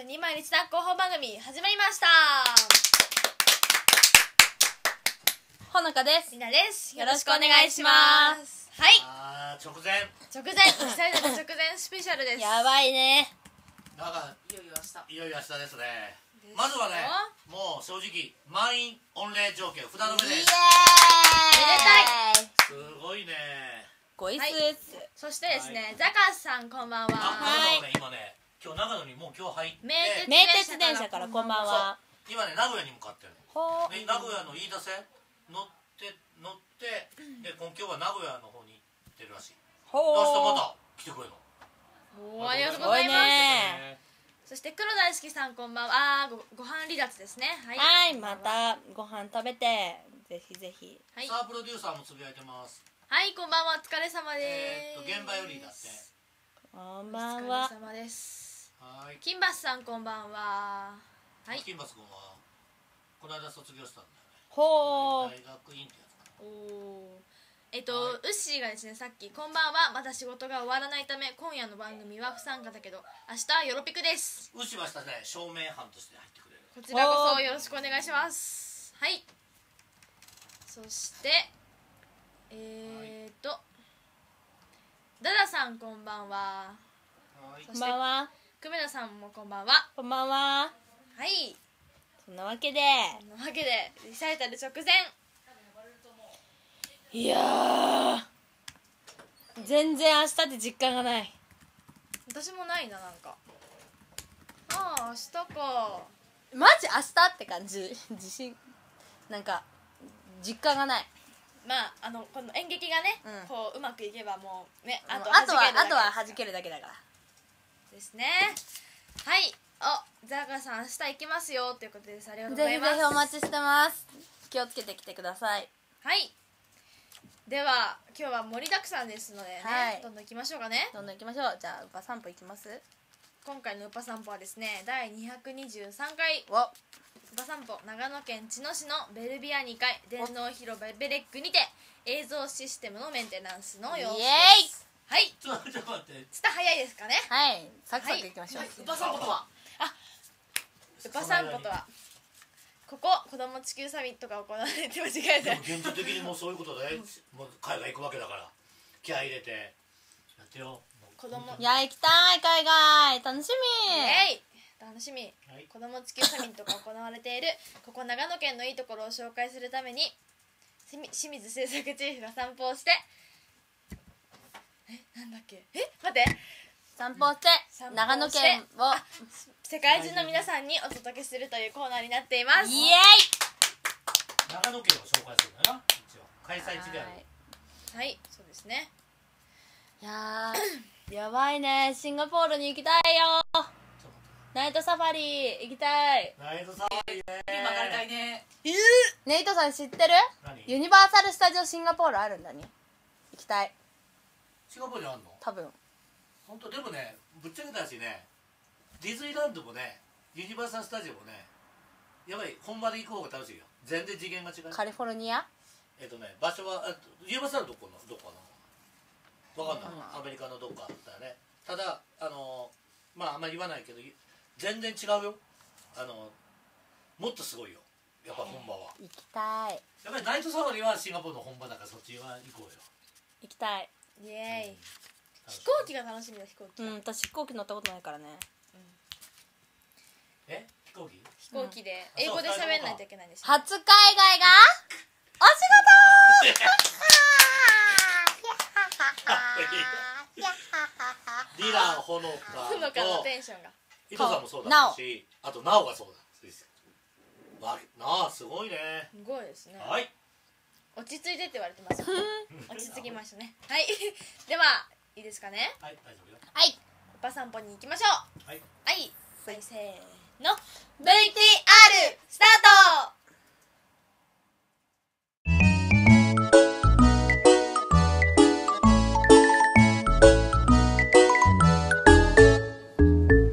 ト2枚日談広報番組始まりました。ほのかです。みなです。よろしくお願いします。す。はい。あー直前。直前。久々の直前スペシャルです。やばいね。なんかいよいよ明日。いよいよ明日ですね。ですよ。まずはねもう正直満員御礼条件札止めです。イエーイ。すごいね。ごいす。はい。すそしてですね、ザカスさんこんばんあは長野ね。今ね今日長野にもう今日入って名鉄名鉄電車からこんばんは。今ね名古屋に向かってるほので名古屋の飯田線乗って乗ってで今日は名古屋の方に行ってるらしい。ほ明日また来てくれるの。おーありがとうございます。そして黒大好きさんこんばんは。ごご飯離脱ですね。はい。はいまたご飯食べて。ぜひぜひ。はい。サープロデューサーもつぶやいてます。はいこんばんは。お疲れ様えです。ーっと現場よりだって。こんおばんは。疲れ様ですはい。金バスさんこんばんは。はい。金松君はこの間卒業したんだよね。ほう。大学院ってやつかおおえっと、はい。ウッシーがですねさっき「こんばんは。まだ仕事が終わらないため今夜の番組は不参加だけど明日はよろぴくです。な牛はしたね照明班として入ってくれる。こちらこそよろしくお願いします。はい。そしてえー、っとダダさんこんばんは。はい。こんばんは久米田さんもこんばんは。こんばんは。はい。そんなわけで。そんなわけでリサイタル直前。いやー。全然明日って実感がない。私もないななんか。ああ明日か。マジ明日って感じ。自信。なんか実感がない。まああのこの演劇がね、うん。こううまくいけばもうねああととはあとは弾弾けるだけだから。けですね。はい。あザガさん明日行きますよ。ということです。ありがとうござぜひいます。ぜひお待ちしてます。気をつけてきてください。はい。では今日は盛りだくさんですのでね、はい。どんどん行きましょうかね。どんどん行きましょう。じゃあウパ散歩行きます？今回のウパ散歩はですね。第223回。お。ウパ散歩。長野県茅野市のベルビア2階。電脳広場ベレックにて映像システムのメンテナンスの様子ですはい。ちょっと待って。ちょっと早いですかね。はい。サクサク行きましょう、はいウパ散歩とは？あウパ散歩とは。ここ子ども地球サミットが行われて間違えたでも現実的にもうそういうことでもう海外行くわけだから気合い入れてやってよ。子供。いや行きたい海外。楽しみ。えい楽しみ、はい。子ども地球サミットが行われているここ長野県のいいところを紹介するために清水製作チーフが散歩をしてえなんだっけ？え待って。散歩して散歩して。長野県を世界中の皆さんにお届けするというコーナーになっています。イエ長野県を紹介するんだよ。な一応開イ催地である。はい。そうですね。いやー やばいね。シンガポールに行きたいよ。ナイトサファリ行きたい。ナイトサファリね。今からたいね。ネイトさん知ってる？何？ユニバーサル・スタジオ・シンガポールあるんだね行きたいシンガポールにあんの？多分。本当でもねぶっちゃけたしねディズニーランドもねユニバーサル・スタジオもねやばい本場で行く方が楽しいよ。全然次元が違う。カリフォルニア？えっとね場所はあユニバーサルどこの？どこかなわかんない、うんアメリカのどっかだよね。ただあのまああんまり言わないけど全然違うよ。あのもっとすごいよ。やっぱ本場は。行きたい。やっぱりナイトサファリはシンガポールの本場だからそっちは行こうよ。行きたいイエーイ飛行機が楽しみだ飛行機、うん私飛行機乗ったことないからね。え？飛行機？飛行機で。うん。英語で喋んないといけないんですよ。初海外が？お仕ディランほのかふのかのとテンションが。伊藤さんもそうだったしあとナオがそうだですわなあすごいね。すごいですね。はい落ち着いてって言われてますよ落ち着きましたね。はい。ではいいですかね？はい大丈夫よ。はい。バ散歩に行きましょう。はい。はい、はい、せーの。VTR スタート！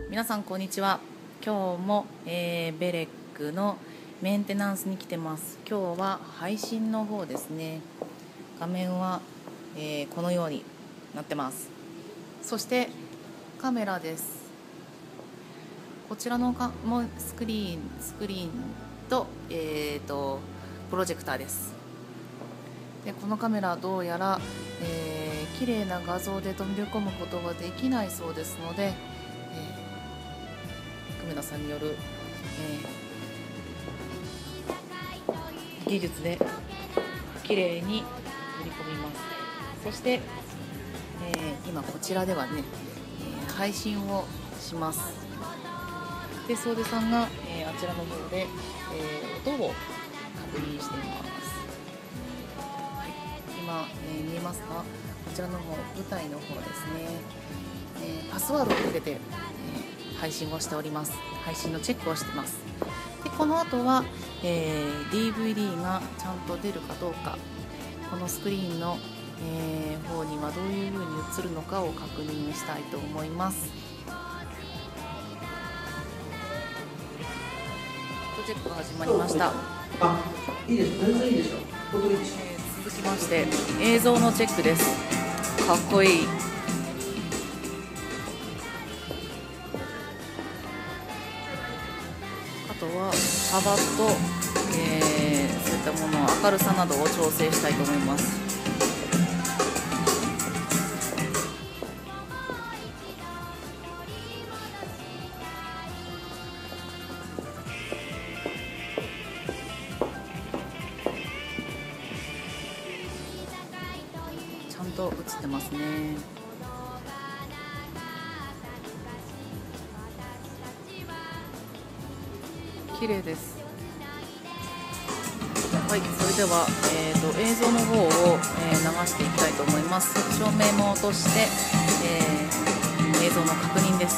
皆さんこんにちは。今日も、えーベレックのメンテナンスに来てます。今日は配信の方ですね。画面は、えーこのようになってます。そしてカメラです。こちらのかもスクリーンスクリーンと,、えー、とプロジェクターです。でこのカメラどうやら、えー、綺麗な画像で取り込むことができないそうですので、えー、久米田さんによる、えー技術で綺麗に取り込みます。そして、えー今こちらではね、えー配信をします。で総出さんが、えーあちらの方で、えー音を確認しています、はい、今、えー見えますか？こちらの方舞台の方ですね、えーパスワードをかけて、えー配信をしております。配信のチェックをしてます。この後は、えー DVD がちゃんと出るかどうかこのスクリーンの、えー方にはどういう風に映るのかを確認したいと思いますプロジェクトが始まりました、あ、いいです。全然いいでしょ。本当にいいでしょ。えー続きまして映像のチェックですかっこいい幅と、えーそういったもの明るさなどを調整したいと思います。綺麗です。はいそれでは、えー、と映像の方を、えー流していきたいと思います。照明も落として、えー映像の確認です。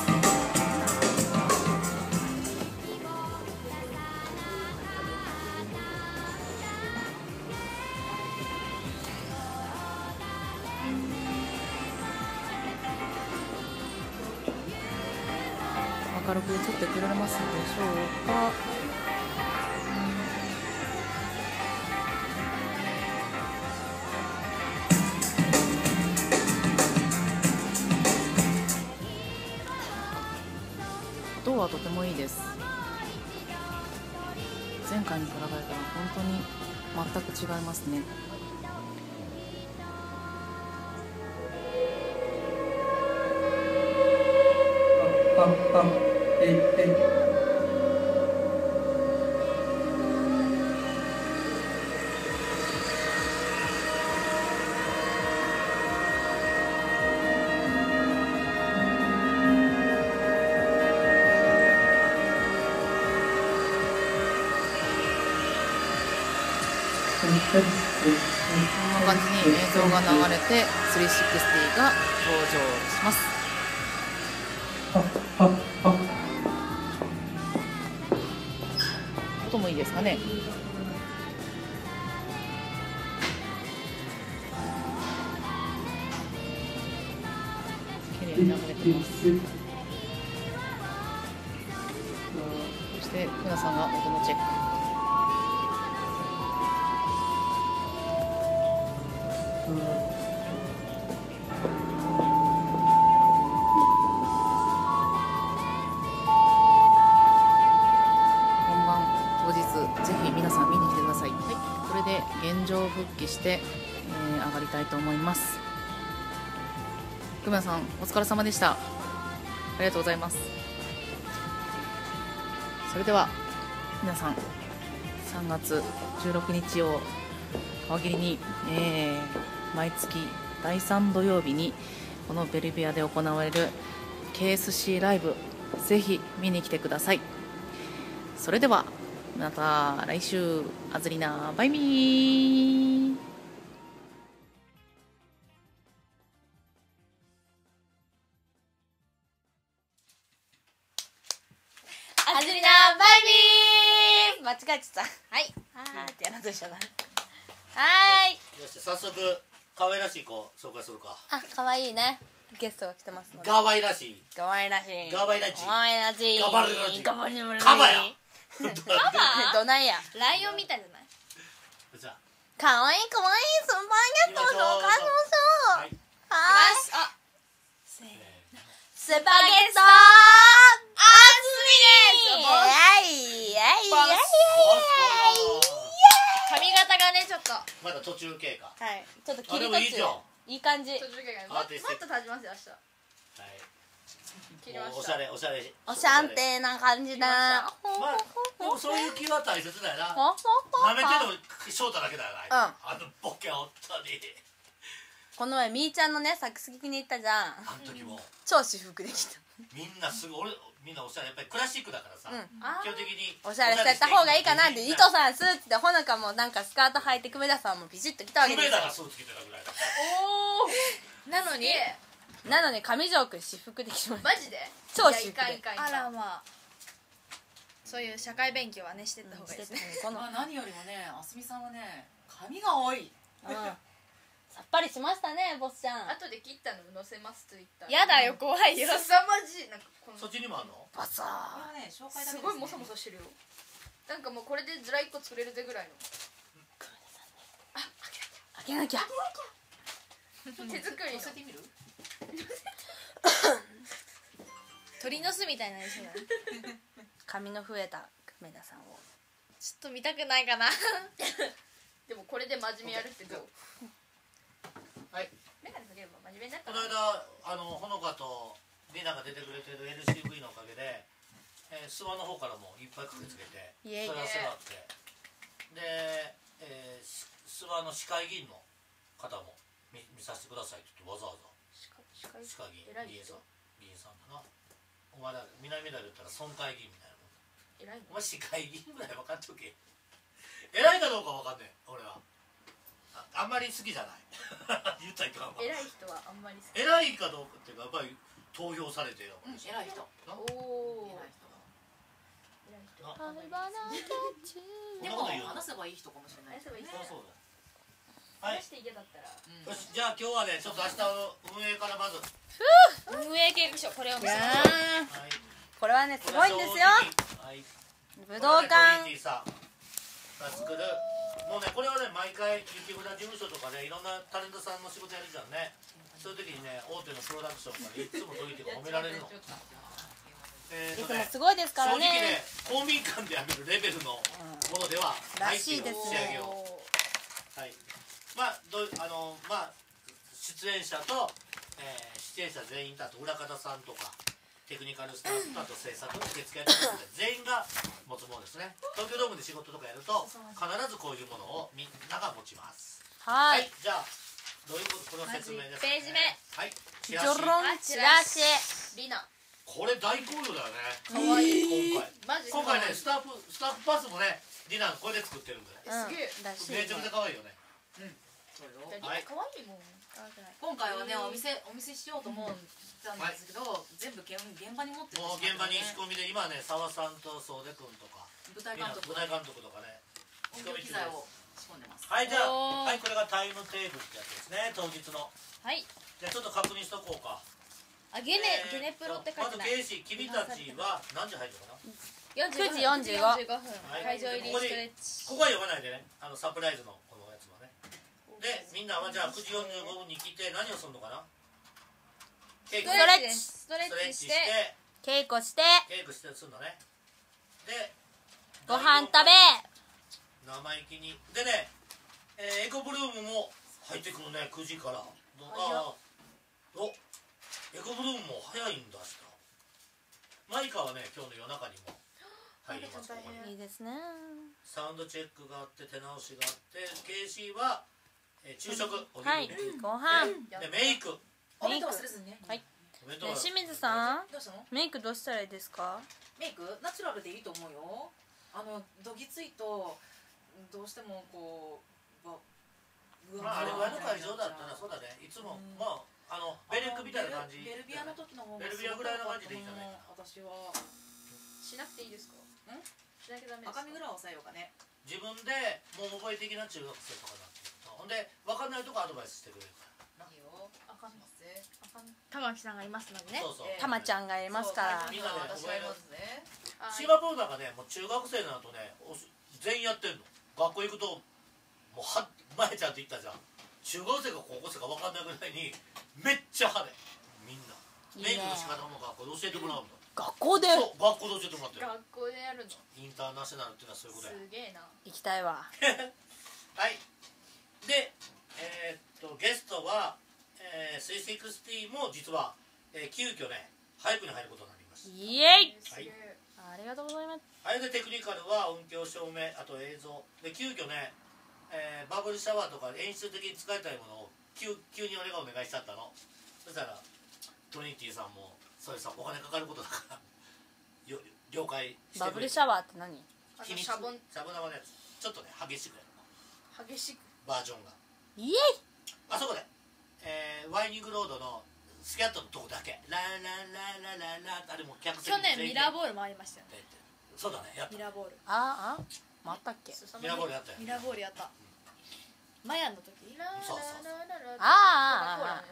明るく映ってくれますでしょうか。違いますねあ、あ、え、え。が流れて360が登場します。あ、あ、音もいいですかね？疲れ様でした。ありがとうございます。それでは皆さん3月16日を皮切りに、えー毎月第3土曜日にこのベルビアで行われる KSC ライブぜひ見に来てください。それではまた来週アズリナバイビー。間違えてたはい。あーってやらんと一緒だはーい。よし早速可愛らしい子紹介するか。あ可愛いね。ゲストが来てますので。可愛らしい。可愛らしい。可愛らしい。可愛らしい。可愛らしい可愛らしいカバや。どないや。ライオンみたいじゃない？じゃあ。可愛い可愛いスーパーゲットを紹介しましょう。はい。はーい。あせーの。スパゲット。あずみですはいはいはい髪型がねちょっと。まだ途中経過。ははい。ちょっと切り途中もいいじゃん。いい感じ。途中経過ももっと経ちますよ明日。切い。りましたもうおしゃれおしゃれ。おしゃんてな感じだ。まあでもそういう気は大切だよな。ほほほなめてるの翔太だけだよな、うん。あのボケ本当に。この前みーちゃんのね作詞聞きに行ったじゃん。あの時も。超私服できた。みんなすごい俺みんなおしゃれやっぱりクラシックだからさ、うん。あ基本的におしゃれしてった方がいいかなって糸糸さんスーツでほのかもなんかスカート履いて久米田さんもビシッと来たわけですよ。久米田がスー。ツ着てたぐらいだおおなのになのに上条くん私服できました。マジで？超私服いやいかんいかんいかあらまあそういう社会勉強はねしてった方がいいですね。この、まあ何よりもねあすみさんはね髪が多い。うん、さっぱりしましたねボスちゃん。後で切ったの載せますツイッターやだよ怖いよ。すさまじい。なんかこのそっちにもあんの？バサこれはね紹介だけです、ね、すごいモサモサしてるよ。なんかもうこれでズラ1個作れるぜぐらいの。開けなきゃ。手作りの。乗せてみる鳥の巣みたいなやつだ髪の増えた久米田さんを。ちょっと見たくないかな。でもこれで真面目やるってどう？はい。メガネかければ真面目になったこの間あのほのかとリナが出てくれてる LCV のおかげで、えー、諏訪の方からもいっぱい駆けつけていえいえそれはすがってで、えー、し諏訪の市会議員の方も見見させてくださいって言ってわざわざ。市会議員議員さ人。ん。議員さんだな。お前ら南田で言ったら村会議員みたいなもん偉いの？お前市会議員ぐらい分かっておけ。偉いかどうか分かんねえ。俺はああんまり好きじゃない。言ったらいかんわ。偉い人はあんまり好き。偉いかどうかっていうかやっぱり投票されてるわけうん。でしょ偉い人おお偉い人でも話せばいい人かもしれない。話せばいいそりゃそうだ。よはい。話していけだったら。うん。よしじゃあ今日はねちょっと明日の運営からまず。はい運営計画書これを見せましょうこれはねすごいんですよ。はい。武道館。これねトリニティさん。が作るもうねこれはね毎回雪村事務所とかでいろんなタレントさんの仕事やるじゃんね。そういう時にね大手のプロダクションからいつもトリニティが褒められるの。えーとねいつもすごいですから正直ねね公民館でやめるレベルのものではないっていう仕上げを。はい。まあどうあのまあ出演者と、えー出演者全員とあと裏方さんとかテクニカルスタッフとあと制作受付やってるので全員が持つものですね。東京ドームで仕事とかやると必ずこういうものをみんなが持ちます。ははい。いじゃあどういうことこの説明ですか、ね、まず1ページ目。はい。チジラシ。ョロンチラシ。リナこれ大好評だよね。かわいい。今回。マジ今回ねスタッフスタッフパスもねディナーこれで作ってるんでねうんすげえ。めちゃめちゃ可愛いよね。そうよリナはい。可愛いもん。今回はねお店お見せしようと思ったんですけど、全部現現場に持ってってもう現場に仕込みで今ね澤さんと総出君とか。舞台監督舞台監督とかね。仕音込み中です響機材を。仕込んでます。はいじゃあはいこれがタイムテーブルってやつですね当日の。はい。じゃあちょっと確認しとこうか。あゲネえーゲネプロって書いてない。まずケイシー君たちは何時入るのかな？45 9時45 45分はい。会場入りストレッチ。ここは読まないでね。あのサプライズのこのやつはね。でみんなはじゃあ9時45分に来て何をするのかな？ケイクストレッチして稽古してケイクしてするのね。でご飯食べ。生意気に。でね、えーエコブルームも入ってくるね9時から。どあー。おエコブルームも早いんだしたマイカはね今日の夜中にも。入りますいいですね。サウンドチェックがあって手直しがあって KC は、えー昼食おはいご飯。でメイクお弁当忘れずにねはい。清水さんどうしたの？メイクどうしたらいいですか？メイク？ナチュラルでいいと思うよ。あのどぎついとどうしてもこうばぐまああれぐらいの会場だったらそうだね。いつも、うん。まああのベレックみたいな感じ。ベルベルビアの時の方がベルビアぐらいの感じでいいんじゃないか。な私はしなくていいですか？ん？しなきゃダメですか？赤身ぐらいは抑えようかね。自分でもう覚え的な中学生とかなって。ほんで分かんないとこアドバイスしてくれるから玉木さんがいますのでね。そうそう、えたまちゃんがいますから。みんなで私がいますね。はい。シンガポールなんかねもう中学生になるとね全員やってんの。学校行くともうは前ちゃんって言ったじゃん。中学生か高校生か分かんないぐらいにめっちゃ派手。みんな。メイクの仕方も学校で教えてもらうんだ。学校で？そう学校で教えてもらってる。学校でやるの？インターナショナルっていうのはそういうことやすげえな。行きたいわ。はい。でえーっとゲストは、えー、360も実は、えー、急遽ね早くに入ることになります。イエイ！すげえありがとうございます。あれでテクニカルは音響照明あと映像。で急遽ね、えーバブルシャワーとか演出的に使いたいものを急急に俺がお願いしちゃったの。そしたらトリニティさんもそれさお金かかることだからよ了解してくれバブルシャワーって何？秘密？シャボン？シャボ生のやつ。ちょっとね激しくやる激しく。バージョンが。イエイ！あそこで、えーワイニングロードのスキャットのとこだけ。ララララララあれも客席去年ミラーボボールもありましたよね。そうだねやった。ミラーボール。ああまったっけ？ミラーボールやったよ。ミラーボールやった。マヤの時？そうそうそうああああああ。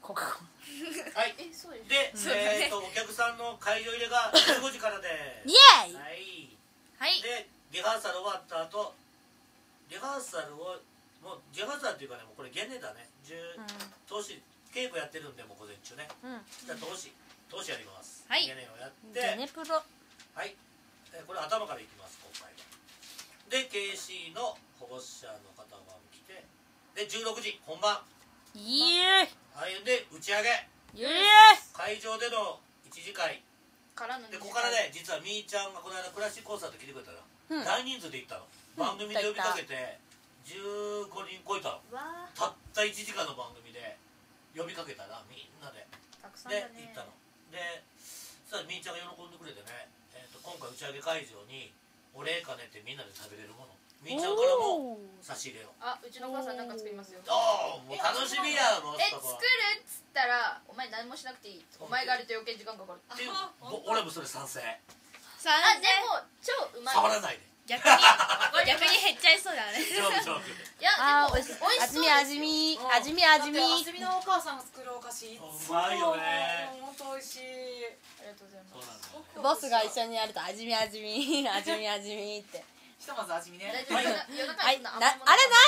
ここはい。えそうですで、えー、とお客さんの会場入れが 15時からで。イエイ！はい。はい。でリハーサル終わった後リハーサルをもうリハーっていうかねもうこれ現年だね。10投資稽古やってるんでもう午前中ね。うん。じゃあ投資投資やります。はい。現年をやって。ゲネプロ。はい、えーこれ頭からいきます今回は。で KC の保護者の方が来て。で16時本番。イエイ。はい。で打ち上げ。イエイ。会場での一次会。からのでここからね実はみーちゃんがこの間クラシックコンサート来てくれたの、うん。大人数で行ったの。番組で呼びかけて15人超えたたった1時間の番組で呼びかけたらみんなで。ーたくさんでだね。行ったの。でそしたらみーちゃんが喜んでくれてね、えー、と今回打ち上げ会場にお礼兼ねてみんなで食べれるもの。みーちゃんからも差し入れを。あうちのお母さんなんか作りますよ。ああもう楽しみやろえ作るっつったらお前何もしなくていい。お前があると余計時間かかる。っていうぼ俺もそれ賛成。さあでも超うまい。触らないで逆に 逆に減っちゃいそうだね。いやあーでも美味しそう味見味見味見味見。あすみのお母さんが作るお菓子うまいよね。本当美味しい。ありがとうございます。ボスが一緒にやると味見味見 味見味見って。ひとまず味見ね。はい。あれな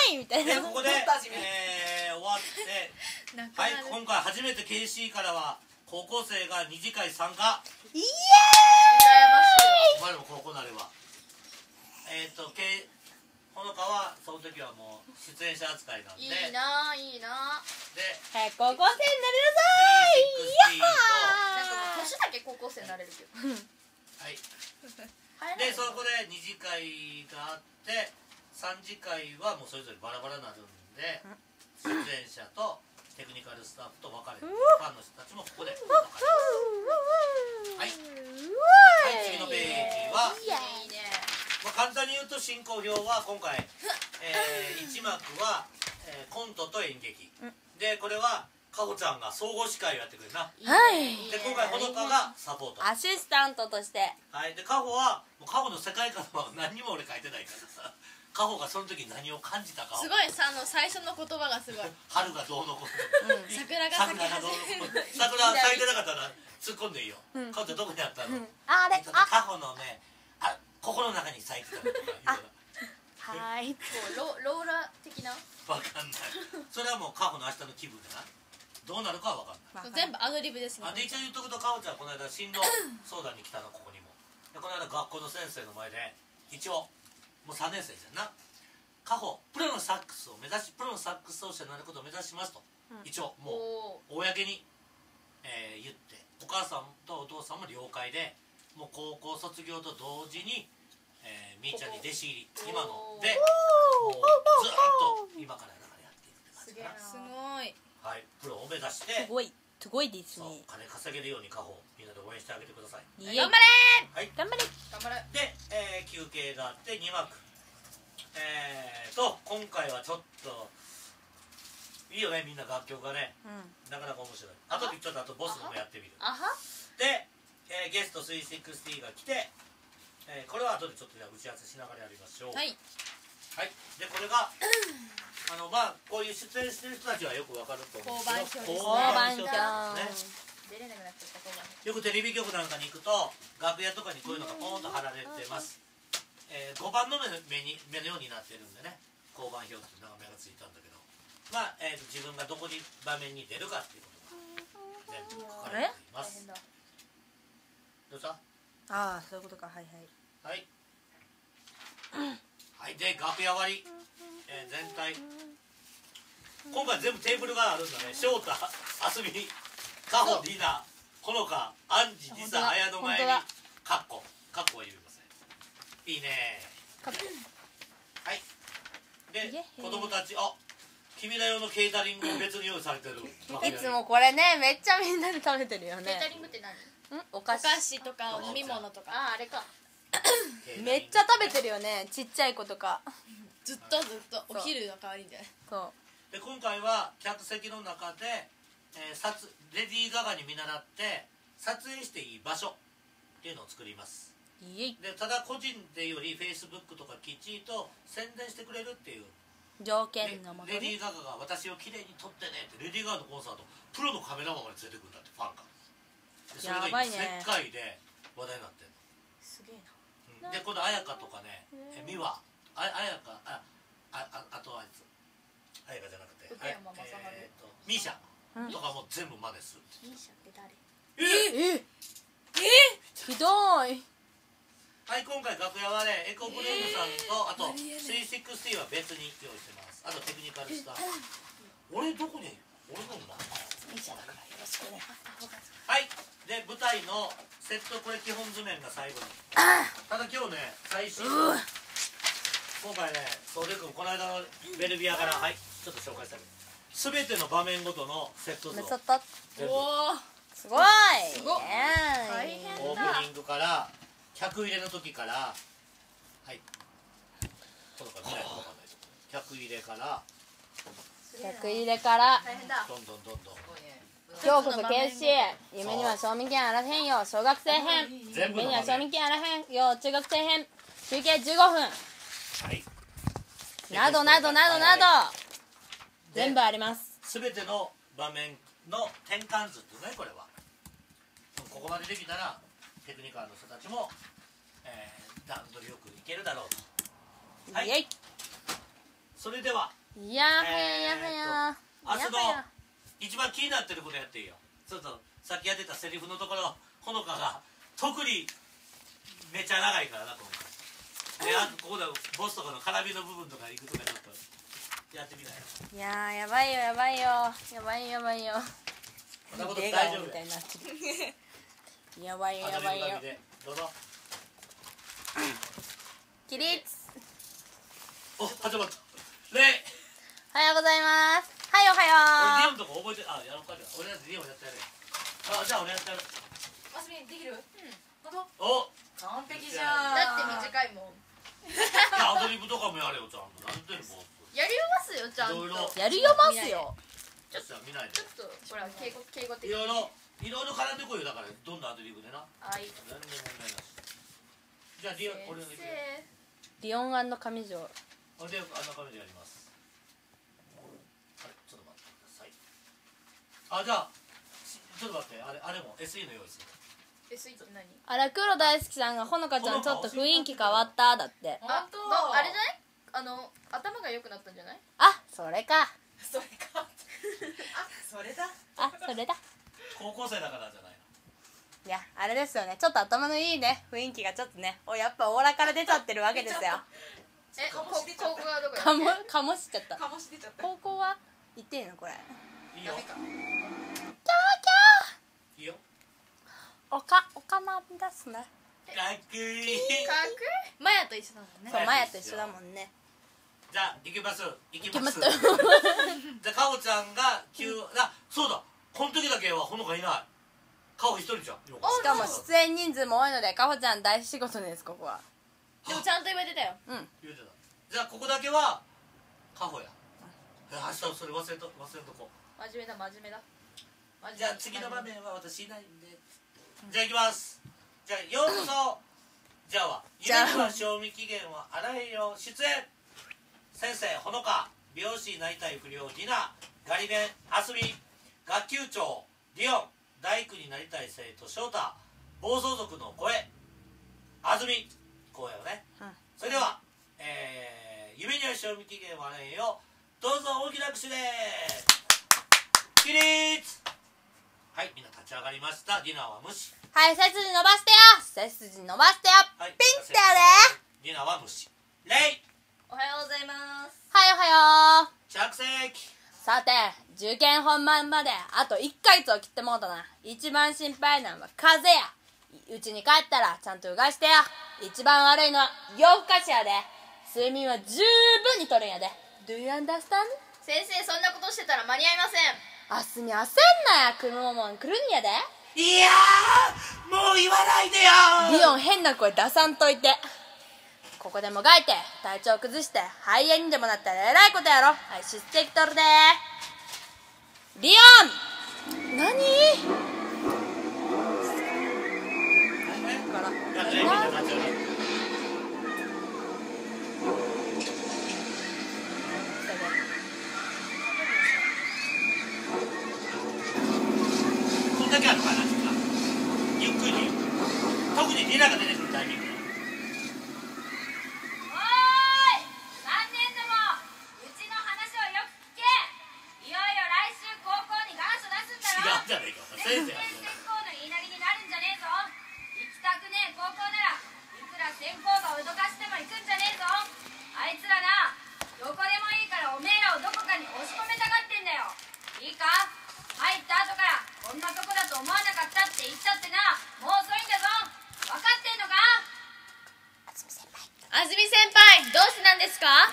いみたいな。でここで、えー終わって。はい今回初めて KC からは高校生が二次会参加。イエお前らも高校なればえっ、と K ほのかはその時はもう出演者扱いなんで。いいなあいいな。あで早く高校生になりな360さい！なんか年だけ高校生になれるけど。とはい。でそこで二次会があって三次会はもうそれぞれバラバラになるんで出演者とテクニカルスタッフと分かれてファンの人たちもここで分かれますはい、はい、次のページは、いいねまあ、簡単に言うと進行表は今回、え1幕は、えーコントと演劇。でこれはかほちゃんが総合司会をやってくれるな。はい。で今回ほのかがサポート。アシスタントとして。はい。でかほはもうかほの世界観は何にも俺書いてないから。さかほがその時何を感じたかを。すごいさあの最初の言葉がすごい。春がどうのこうの。桜が咲き桜がどう始めのこうの。桜咲いてなかったら突っ込んでいいよ、かほちゃんどこにあったの、あれ？あ。かほのねあ心の中に咲いてたかはい。こうロローラ的な？わかんない。それはもうカホの明日の気分だな。どうなるかはわかんない。全部アドリブですね。あで一応言っとくとカホちゃんこの間進路相談に来たのここにも。でこの間学校の先生の前で一応もう3年生じゃんな。カホプロのサックスを目指しプロのサックス奏者になることを目指しますと、一応もう公に、えー言ってお母さんとお父さんも了解でもう高校卒業と同時に、えーみーちゃんに弟子入り今の。でもうずっと今からだからやっていくって感じかな。すごい。はい。プロを目指して。すごい。すごいですね。金稼げるように家宝みんなで応援してあげてください。頑張れはい。頑張れ。頑張れ。で、えー休憩があって2幕。えーと今回はちょっといいよねみんな楽曲がね。うん。なかなか面白い。あとでちょっとあとボスのもやってみる。あは？で、えーゲスト360が来て、えーこれは後でちょっとじゃあ打ち合わせしながらやりましょう。はい。はい、でこれがあのまあこういう出演してる人たちはよくわかると思うんですけど交番表ですね。よくテレビ局なんかに行くと楽屋とかにこういうのがポーンと貼られてます、え5番の目の目に目のようになってるんでね。交番表っていう名前がついたんだけど。まあ、えーと自分がどこに場面に出るかっていうことが全部書かれていますどうした？ああそういうことか。はいはい。はい。はいで楽屋割り、えー全体。今回全部テーブルがあるんだね。翔太あすみかほりなほのかあんじりさ本当だ。綾野前にかっこかっこは言いません。いいね。かっこはい。で子供たちあ君ら用のケータリングも別に用意されてる。いつもこれねめっちゃみんなで食べてるよケータねリングって何？ん？おお菓子。菓子とか飲み物とか。あああれか。めっちゃ食べてるよね。ちっちゃい子とか。ずっとずっと。お昼の代わりにじゃない？そで今回は客席の中で、えー撮レディー・ガガに見習って撮影していい場所っていうのを作ります。ういえいでただ個人でよりフェイスブックとかきっちりと宣伝してくれるっていう。条レ件のもとね。レディー・ガガが私をきれいに撮ってねってレディー・ガガのコンサートプロのカメラマンまで連れてくるんだってファンが。でそれが世界で話題になってるすげえの、うん。で今度綾香とかねえ美和。あ綾香ああああとあいつ。綾香じゃなくて福山雅治。えーとミーシャ。うん。とかも全部真似するミーシャって誰？え？え？ひどい。はい今回楽屋はねエコブルームさんとあと360は別に用意してます。あとテクニカルスタッフ俺どこに俺のもはいで舞台のセットこれ基本図面が最後に。ただ今日ね最新の今回ね総出君この間のベルビアからはいちょっと紹介したい全ての場面ごとのセット図を。おおすごい。すごっ。ね大変オープニングから客入れの時からはい。このか見ないと分かんない客入れから。客入れから。大変だ。どんどんどんどん今日こそ決死夢には賞味期限あらへんよ。小学生編。全部の夢には賞味期限あらへん。よ中学生編。集計15分。はい。などなどなど。などで全部あります。全ての場面の転換図っていうねこれは。ここまでできたらテクニカルの人たちも、えー段取りよくいけるだろうと。はい。イエイ。それでは。いやはやはや明日の一番気になってることやっていいよ。ちょっとさっきやってたセリフのところほのかが特にめちゃ長いからな今回であとここでボスとかの絡みの部分とか行くとかちょっとやってみない？いやーやばいよやばいよ。やばいやばいよ。そんなこと笑大丈夫みたいになってる。やばいよやばいよ。どうぞ。起立。お始まった。レイおはようございますはいおはよ俺リオンとか覚えてあやろうか。じゃあ俺やつリオンやってやるあじゃあ俺やってやる。マスミできる？本当？お。完璧じゃん。だって短いもん。アドリブとかもやれよちゃんと。なんていうのボやりますよちゃんと。いろいろ。うやるよますよ。スじゃあ見ないで。ちょっとほら敬語敬語的いろいろ。いろいろ絡んでこいよだから。どんなアドリブでな。あい。い何にも問題なし。じゃあリオン俺の先リリオン上。条オン俺であんな感じでやりますあれちょっと待ってくださいあじゃあしちょっと待ってあれあれも SE の用意する。生 SE って何？あら黒大好きさんがほのかちゃんちょっと雰囲気変わっただって。あ本当のあれじゃない？あの頭が良くなったんじゃない？あそれか。それか。あそれだ。あそれだ。高校生だからじゃないの？いやあれですよね。ちょっと頭のいいね雰囲気がちょっとね。おやっぱオーラから出ちゃってるわけですよ。えこ醸し出ちゃった。高校はどこやかもかもしちゃった。醸し出ちゃった。高校は？言っていいのこれ。いいよ。ダメかいいよ。おかおかま出すね。かっこいい。かっこいい。マヤと一緒だもんね。そうマヤと一緒だもんね。じゃあ行きます。行きます。行きます。じゃあかおちゃんが急 あそうだ。この時だけはほのかいない。かお一人じゃん。今しかも出演人数も多いのでかほちゃん大仕事ですここは。でもちゃんと言われてたよ。うん。言うてた。じゃあここだけはかほや。え明日それ忘れと忘れとこう。真面目だ真面目だ真面目じゃあ次の場面は私いないんで。じゃあ行きます。じゃあようこそ。じゃあは夢には賞味期限はあらへんよ出演。先生ほのか。美容師になりたい不良ディナ。ガリベンあすみ学級長。リオン。大工になりたい生徒翔太。暴走族の声あずみ声をね、うん。それでは、えー、夢には賞味期限はあらへんよ。どうぞ大きな拍手で。起立はいみんな立ち上がりました。ディナーは無視。はい背筋伸ばしてよ。背筋伸ばしてよ、はいピンってやれ。ディナーは無視。レイ。おはようございます。はいおはよう。着席。さて受験本番まであと1ヶ月を切ってもうたな。一番心配なのは風邪や。うちに帰ったらちゃんとうがしてや一番悪いのは夜更かしやで。睡眠は十分にとるんやで。Do you understand? 先生そんなことしてたら間に合いません明日に焦んなや来るもん来るんやで。いやーもう言わないでよ。リオン変な声出さんといて。ここでもがいて体調崩して肺炎にでもなったらえらいことやろ。はい出席とるで。リオン。何？からだけあるからゆっくり特にディナが出てくるタイミングおーい3年度もうちの話をよく聞けいよいよ来週高校に願書出すんだろ違うじゃねえか先生全然選考の言いなりになるんじゃねえぞ行きたくねえ高校ならいくら選考が脅かしても行くんじゃねえぞあいつらなどこでもいいからおめえらをどこかに押し込めたがってんだよいいか入った後からこんなとこだと思わなかったって言ったってなもう遅いんだぞ分かってんのか安住先輩どうしてなんですか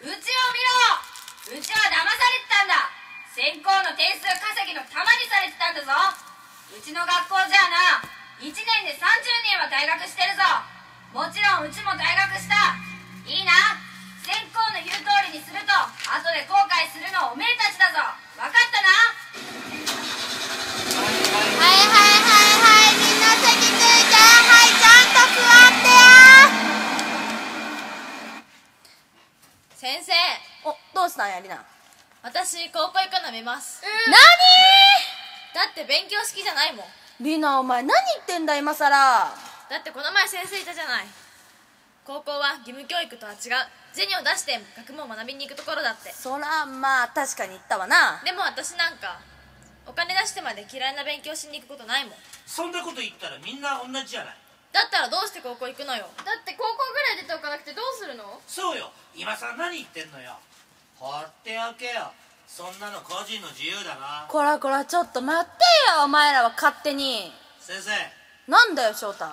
うちを見ろうちは騙されてたんだ選考の点数稼ぎの玉にされてたんだぞうちの学校じゃあな1年で30人は退学してるぞもちろんうちも退学したいいな選考の言う通りにすると後で後悔するのはおめえたちだぞ分かったなはいはいはいはいみんな席ついてはいちゃんと座ってよ先生おどうしたんやりな私高校行くのやめます何だって勉強好きじゃないもんリナお前何言ってんだ今さらだってこの前先生いたじゃない。高校は義務教育とは違う。銭を出して学問を学びに行くところだって。そらまあ確かに言ったわな。でも私なんかお金出してまで嫌いな勉強しに行くことないもん。そんなこと言ったらみんな同じじゃない。だったらどうして高校行くのよ。だって高校ぐらい出ておかなくてどうするの？そうよ。今さら何言ってんのよ。放っておけよ。そんなの個人の自由だな。こらこらちょっと待ってよ。お前らは勝手に。先生なんだよ翔太。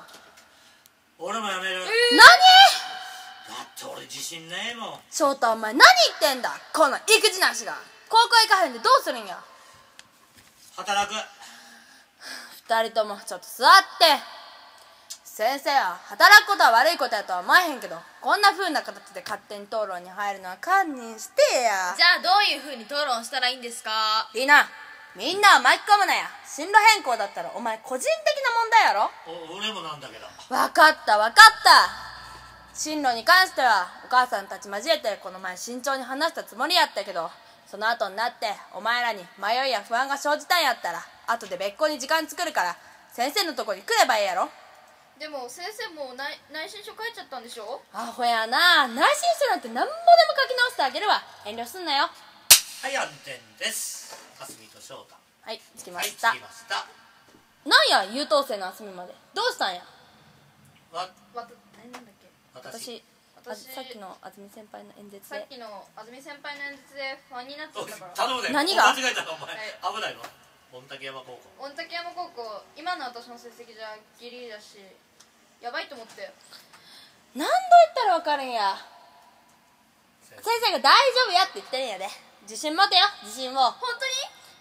俺もやめる、何だって俺自信ねえもん。翔太お前何言ってんだ。この育児なしが。高校行かへんでどうするんや。働く。二人ともちょっと座って。先生は働くことは悪いことやとは思えへんけどこんな風な形で勝手に討論に入るのは堪忍してや。じゃあどういう風に討論したらいいんですか？いいなみんなを巻き込むなや。進路変更だったらお前個人的な問題やろ？お俺もなんだけど。分かった分かった。進路に関してはお母さんたち交えてこの前慎重に話したつもりやったけどその後になってお前らに迷いや不安が生じたんやったら後で別個に時間作るから先生のとこに来ればいいやろ？でも先生も内内申書書いちゃったんでしょ？アホやな。内申書なんて何ぼでも書き直してあげるわ。遠慮すんなよ。はい安全ですかすみと翔太はい着きまはい着した、きました。なんや優等生のあすみまで。どうしたんや？わわたえなんだっけ？私。私さっきのあずみ先輩の演説で。さっきの安住先輩の演説で不安になっちゃおいったから。頼むね何が？間違えたのお前、はい。危ないの？御嶽山高校。御嶽山高校。今の私の成績じゃギリだしやばいと思って。何度言ったら分かるんや。先先生が大丈夫やって言ってるんやで自信持てよ。自信を。本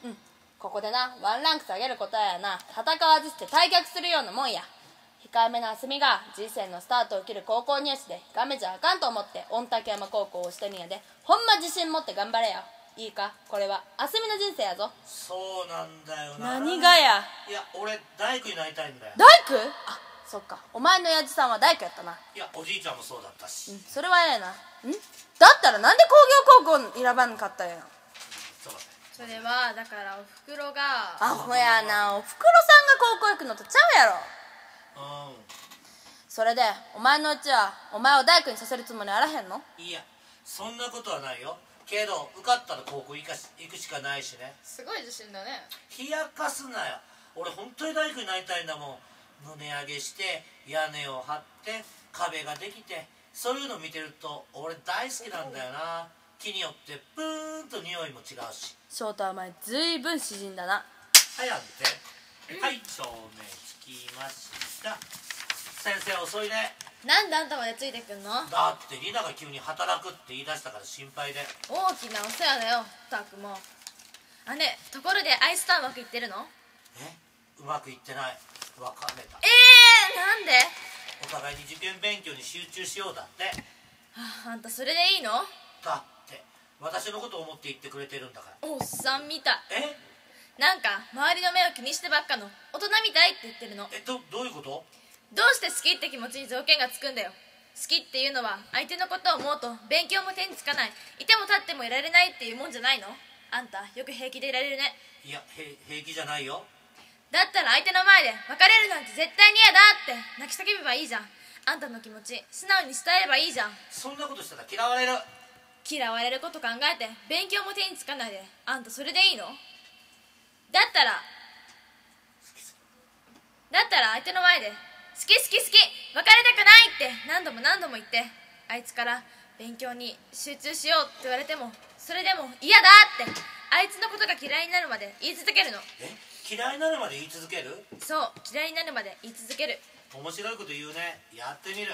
当に？ここでなワンランク下げることやな。戦わずして退却するようなもんや。控えめなあすみが人生のスタートを切る高校入試で控めじゃあかんと思って御嶽山高校をしてるんやで。ほんま自信持って頑張れよ。いいか？これはあすみの人生やぞ。そうなんだよな。何がや？いや俺大工になりたいんだよ。大工？あそっか。お前の親父さんは大工やったな。いやおじいちゃんもそうだったし、それはええな。んだったらなんで工業高校選ばんかったんやそれはだからおふくろがアホやなおふくろさんが高校行くのとちゃうやろ。うそれでお前のうちはお前を大工にさせるつもりあらへんの？んいやそんなことはないよ。けど受かったら高校行かし行くしかないしね。すごい自信だね。冷やかすなよ。俺本当に大工になりたいんだもん。胸上げして屋根を張って壁ができてそういうの見てると俺大好きなんだよな。木によってプーンと匂いも違うし。翔太お前ずいぶん詩人だな。はいあんて。はい照明つきました。先生遅いね。なんであんたまでついてくんの？だってリナが急に働くって言い出したから心配で。大きなお世話だよたくもあねところでアイスターうまくいってるの？え？うまくいってない。別れた。えー、なんで？お互いに受験勉強に集中しようだって。ああんたそれでいいの？だって私のことを思って言ってくれてるんだから。おっさんみたい。え？なんか周りの目を気にしてばっかの。大人みたいって言ってるの。えどどういうこと？どうして好きって気持ちに条件がつくんだよ。好きっていうのは相手のことを思うと勉強も手につかない。いても立ってもいられないっていうもんじゃないの？あんたよく平気でいられるね。いやへ平気じゃないよだったら相手の前で別れるなんて絶対に嫌だって。泣き叫べばいいじゃん。あんたの気持ち素直に伝えればいいじゃん。そんなことしたら嫌われる。嫌われること考えて勉強も手につかないで。あんたそれでいいの？だったら。だったら相手の前で好き好き好き別れたくないって何度も何度も言ってあいつから勉強に集中しようって言われてもそれでも嫌だってあいつのことが嫌いになるまで言い続けるの。え？嫌いになるまで言い続ける？そう嫌いになるまで言い続ける。面白いこと言うね。やってみる。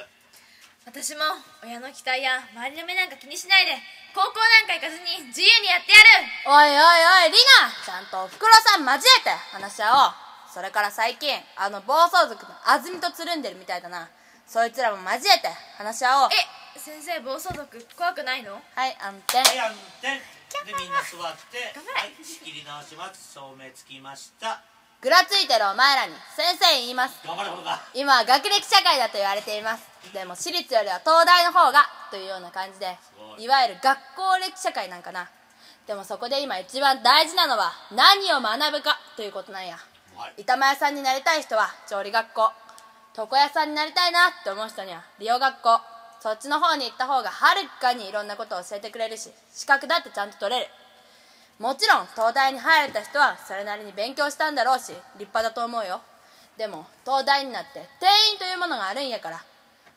私も親の期待や周りの目なんか気にしないで高校なんか行かずに自由にやってやる。おいおいおいリナ。ちゃんとおふくろさん交えて話し合おう。それから最近あの暴走族の安住とつるんでるみたいだな。そいつらも交えて話し合おう。え先生暴走族怖くないの？はい安定。はい安定でみんな座ってはい仕切り直します。照明つきました。ぐらついてるお前らに先生言います。頑張れほらか今は学歴社会だと言われています。でも私立よりは東大の方がというような感じでごい。いわゆる学校歴史社会なんかな。でもそこで今一番大事なのは何を学ぶかということなんや。はい。板前さんになりたい人は調理学校。床屋さんになりたいなって思う人には美容学校そっちの方に行った方がはるかにいろんなことを教えてくれるし資格だってちゃんと取れる。もちろん東大に入れた人はそれなりに勉強したんだろうし立派だと思うよ。でも東大になって定員というものがあるんやから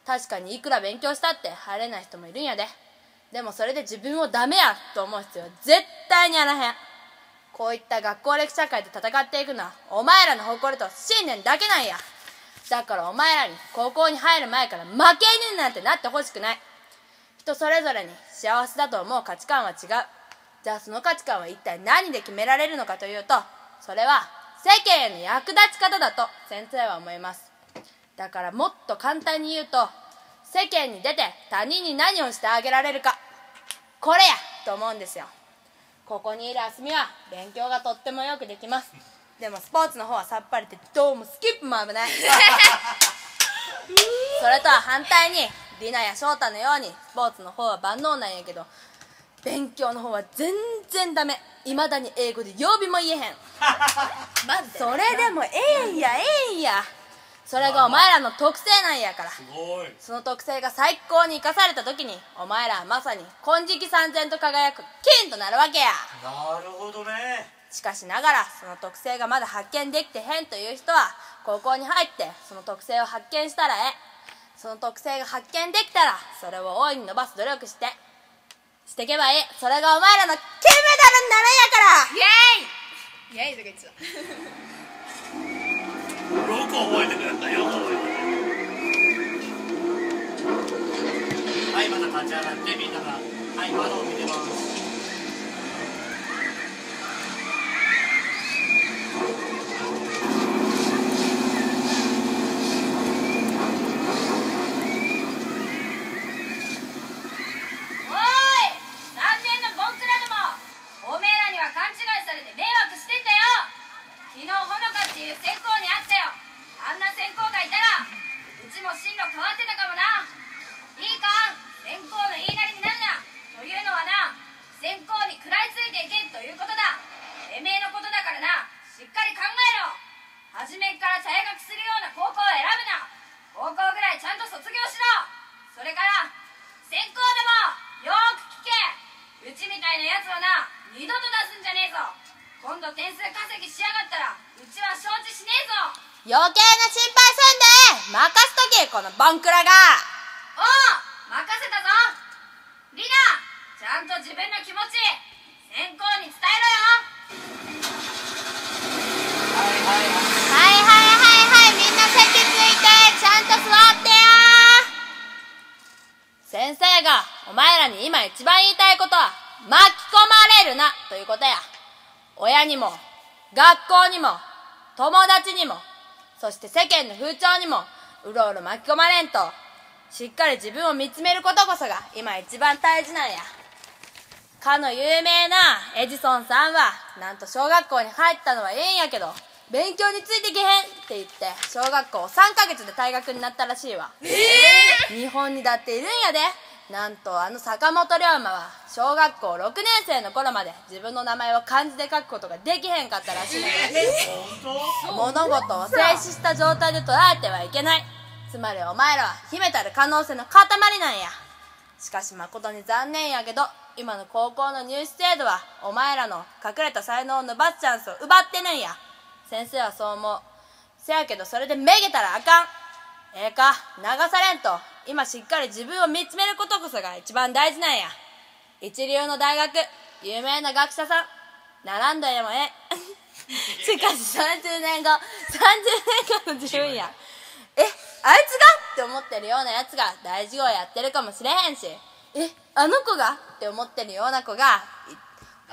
確かにいくら勉強したって入れない人もいるんやで。でもそれで自分をダメやと思う必要絶対にあらへん。こういった学校歴社会で戦っていくのはお前らの誇りと信念だけなんや。だからお前らに高校に入る前から負け犬なんてなってほしくない。人それぞれに幸せだと思う価値観は違う。じゃあその価値観は一体何で決められるのかというとそれは世間への役立ち方だと先生は思います。だからもっと簡単に言うと世間に出て他人に何をしてあげられるかこれやと思うんですよ。ここにいるあすみは勉強がとってもよくできます。でもスポーツの方はさっぱりでどうもスキップも危ない。それとは反対にリナや翔太のようにスポーツの方は万能なんやけど勉強の方は全然ダメ。いまだに英語で曜日も言えへん。マジで？それでもええんやええんや。それがお前らの特性なんやから。すごい。その特性が最高に生かされた時にお前らはまさに金色三千と輝く金となるわけや。なるほどねしかしながらその特性がまだ発見できてへんという人は高校に入ってその特性を発見したらええその特性が発見できたらそれを大いに伸ばす努力してしていけばいいそれがお前らの金メダルになるんやから。イエーイ!イエーイとか言ってた よく覚えてくれたよく覚えてくれたはいまた立ち上がってみんながはい窓を見てますいう先行にあったよ。あんな先行がいたらうちも進路変わってたかもな。いいか？先行の言いなりになるな。というのはな先行に食らいついていけということだ。てめえのことだからな。しっかり考えろ。初めから茶屋書きするような高校を選ぶな。高校ぐらいちゃんと卒業しろ。それから先行でもよーく聞け。うちみたいなやつはな二度と出すんじゃねえぞ。今度点数稼ぎしやがったらちは承知しねえぞ。余計な心配せんで任すとけこのボンクラが。おう任せたぞ。リナちゃんと自分の気持ち先行に伝えろよ。はいはいはいはいみんな席ついてちゃんと座ってよ先生がお前らに今一番言いたいことは巻き込まれるなということや。親にも学校にも友達にもそして世間の風潮にもうろうろ巻き込まれんとしっかり自分を見つめることこそが今一番大事なんや。かの有名なエジソンさんはなんと小学校に入ったのはええんやけど勉強についてけへんって言って小学校3ヶ月で退学になったらしいわ。日本にだっているんやでなんとあの坂本龍馬は小学校6年生の頃まで自分の名前を漢字で書くことができへんかったらしい。のよ物事を静止した状態で捉えてはいけない。つまりお前らは秘めたる可能性の塊なんや。しかし誠に残念やけど今の高校の入試制度はお前らの隠れた才能を伸ばすチャンスを奪ってるんや。先生はそう思う。せやけどそれでめげたらあかん。ええか流されんと今しっかり自分を見つめることこそが一番大事なんや。一流の大学有名な学者さん並んだでもええ。しかし30年後30年後の自分や。えあいつが？って思ってるようなやつが大事業やってるかもしれへんし。えあの子が？って思ってるような子が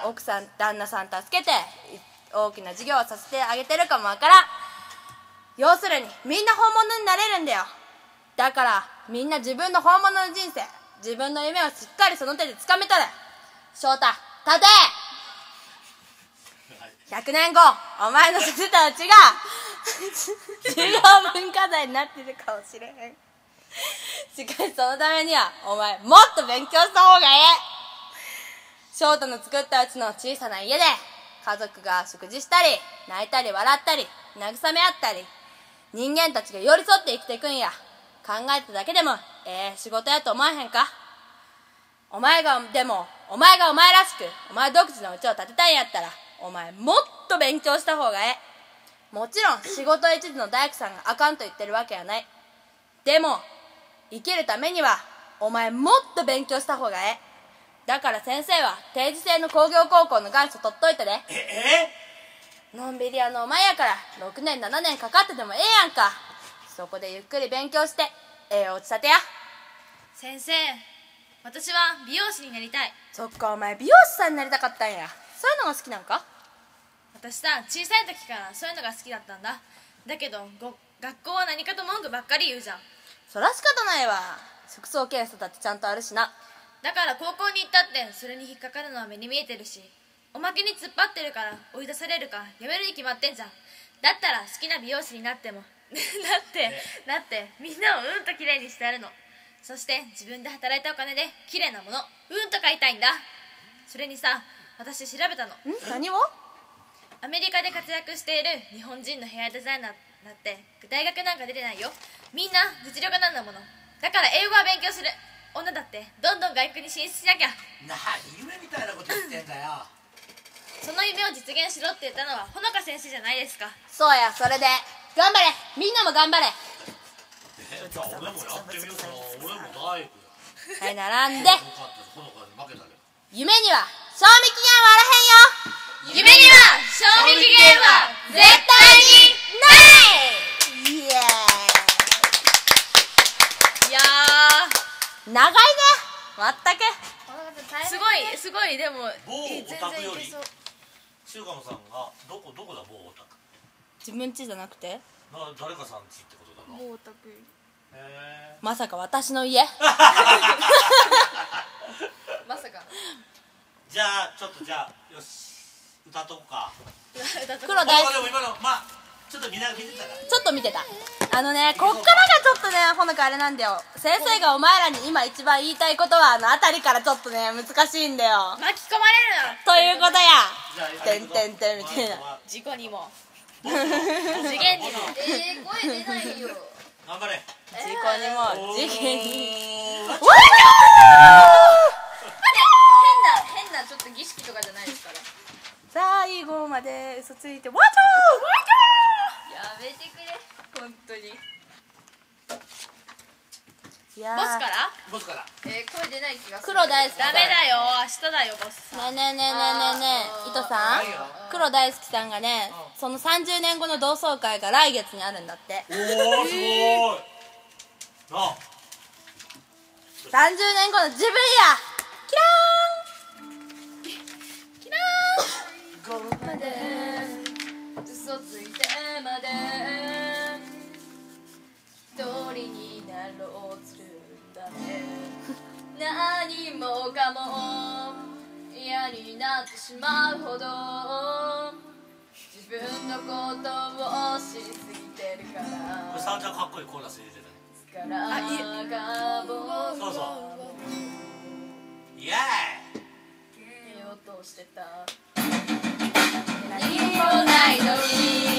奥さん旦那さん助けて大きな事業をさせてあげてるかもわからん。要するにみんな本物になれるんだよ。だからみんな自分の本物の人生自分の夢をしっかりその手で掴めたら翔太立て！100年後お前のしてたうちが重要文化財になってるかもしれへん。しかしそのためにはお前もっと勉強した方がええ。翔太の作ったうちの小さな家で家族が食事したり泣いたり笑ったり慰め合ったり人間たちが寄り添って生きていくんや考えただけでもええ仕事やと思わへんか？お前がでもお前がお前らしくお前独自の家を建てたいんやったらお前もっと勉強した方がええ。もちろん仕事一途の大工さんがあかんと言ってるわけやない。でも生きるためにはお前もっと勉強した方がええ。だから先生は定時制の工業高校の元祖取っといてでええ？のんびり屋のお前やから6年7年かかっててもええやんかそこでゆっくり勉強してええお家建てや。先生私は美容師になりたい。そっかお前美容師さんになりたかったんや。そういうのが好きなんか？私さ小さい時からそういうのが好きだったんだ。だけどご学校は何かと文句ばっかり言うじゃん。そら仕方ないわ。服装検査だってちゃんとあるしな。だから高校に行ったってそれに引っかかるのは目に見えてるし。おまけに突っ張ってるから追い出されるかやめるに決まってんじゃん。だったら好きな美容師になっても。だっ てだってみんなをうんと綺麗にしてやるの。そして自分で働いたお金で綺麗なものうんと買いたいんだ。それにさ私調べたの。ん？何を？アメリカで活躍している日本人のヘアデザイナーだって大学なんか出てないよ。みんな実力なんだもの。だから英語は勉強する。女だってどんどん外国に進出しなきゃ。何夢みたいなこと言ってんだよ。その夢を実現しろって言ったのはほのか先生じゃないですか。そうやそれで頑張れ。みんなも頑張れ。えじゃあ俺もやってみようかな俺も大工やはい並んで。夢には賞味期限はあらへんよ。夢には賞味期限は絶対にイエいやー。イ長いね。まったくーすごいすごいでも某えオタクより中華さんがどこどこだ某オタク自分家じゃなくて？な誰かさんちってことだな。へもうオタクえまさか私の家？まさか。じゃあちょっとじゃあよし。歌っとこうか。黒ま大好きあでも今のまあちょっとみんな見てたから。ちょっと見てた。あのねこっからがちょっとねほのかあれなんだよ。先生がお前らに今一番言いたいことはあの辺りからちょっとね難しいんだよ。巻き込まれるな。ということや。じゃあてんてんてんみたいな。事故にも次元にもえー、声出ないよ頑張れ。次元にも次元に 変な変なちょっと儀式とかじゃないですから。最後まで嘘ついて。わちゃー。やめてくれ。本当に。ー。ボスから？ボスから。えー、声出ない気がする。黒大好きダメだよ。明日だよボスさん。ねえねえねえねえねえねえ。糸さん？黒大好きさんがねその30年後の同窓会が来月にあるんだって。おおすごい。なあ。30年後の自分や。キラここまで。嘘ついてまで。一人になろう何もかも嫌になってしまうほど。自分のことを知りすぎてるかこれらさあちゃんかっこいいコーラス入れてたね。力が僕そうそう。イエ見ようとしてた。何もないのに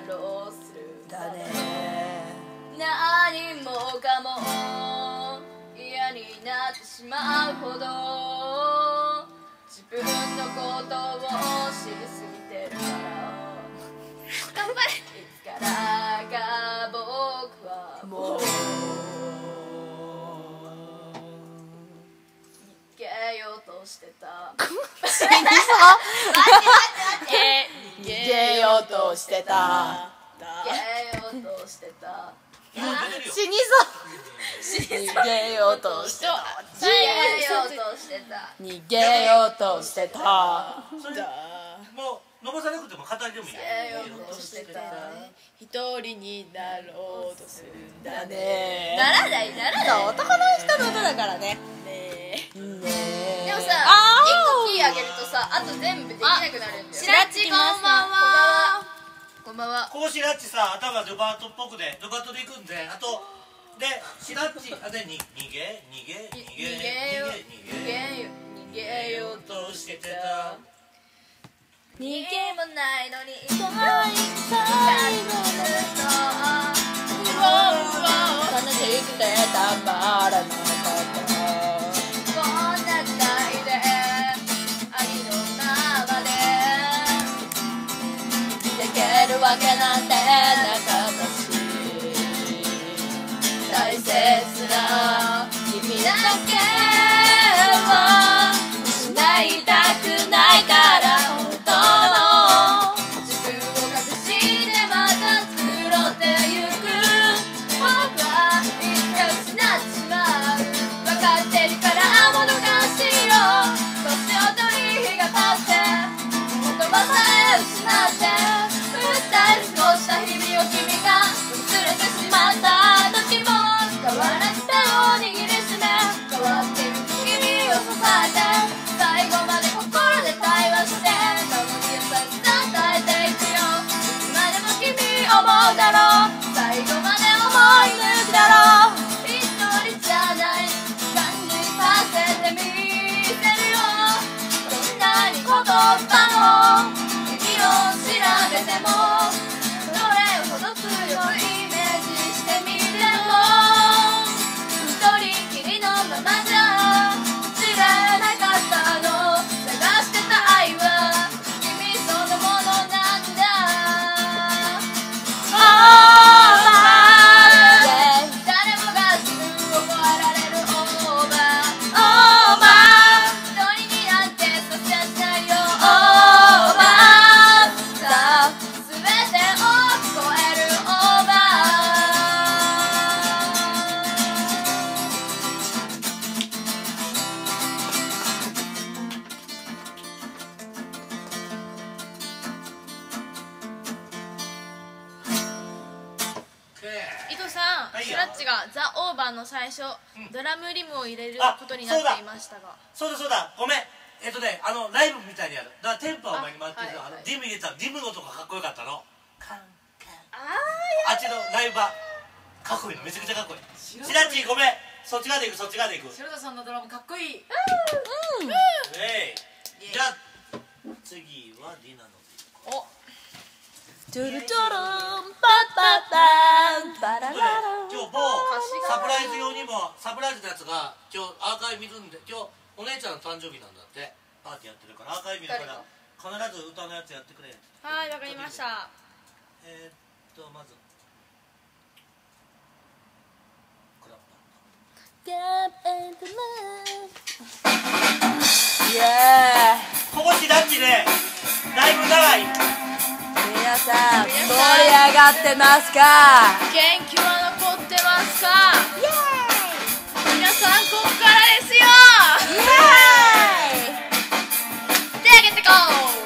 になろうするんだね何もかも嫌になってしまうほど。自分のことを知りすぎてるから。頑張れ。いつからか僕はもう。逃げようとしてた 逃げようとしてた。逃げようとしてた。死にそう。逃げよう。としてた逃げよう。としてた。逃げようとしてた。もう伸ばさなくても語りでもいいよ。一人になろうとするんだね。ねならないならない男の人の歌だからね。ねでもさ一個キーあげるとさあと全部できなくなるんだよ。しらっちこんばんは。こんばんは。こうしらっちさ頭ルバートっぽくでルバートでいくんで。あとでしらっちあでに逃げ逃げ逃逃げげよ逃げ逃げ。逃げようとしてた逃げもないのに痛いいの悲しくてたまらなかっこんわ君ことになっていましたが。そうだそうだ。ごめん。えっとねあのライブみたいにやる。だからテンポは前に回ってるあはいはい。ディム入れたディムのとこかっこよかったの。カンカン。ああっちのライブはかっこいいの。めちゃくちゃかっこいい。しらっちごめん。そっち側で行くそっち側で行く。白田さんのドラムかっこいい。えい。じゃあ次はディナの。ーおトゥルトゥルンパパパンパラこれララ今日某サプライズ用にもサプライズのやつが今日アーカイブ見るんで今日お姉ちゃんの誕生日なんだってパーティーやってるからアーカイブ見るから必ず歌のやつやってくれはいわかりましたえー、っとまずクラッイエー。イパここしだっちねだいぶ長い。皆さん盛り上がってますか？元気は残ってますか？皆さんここからですよ！イエーイ！手上げてこう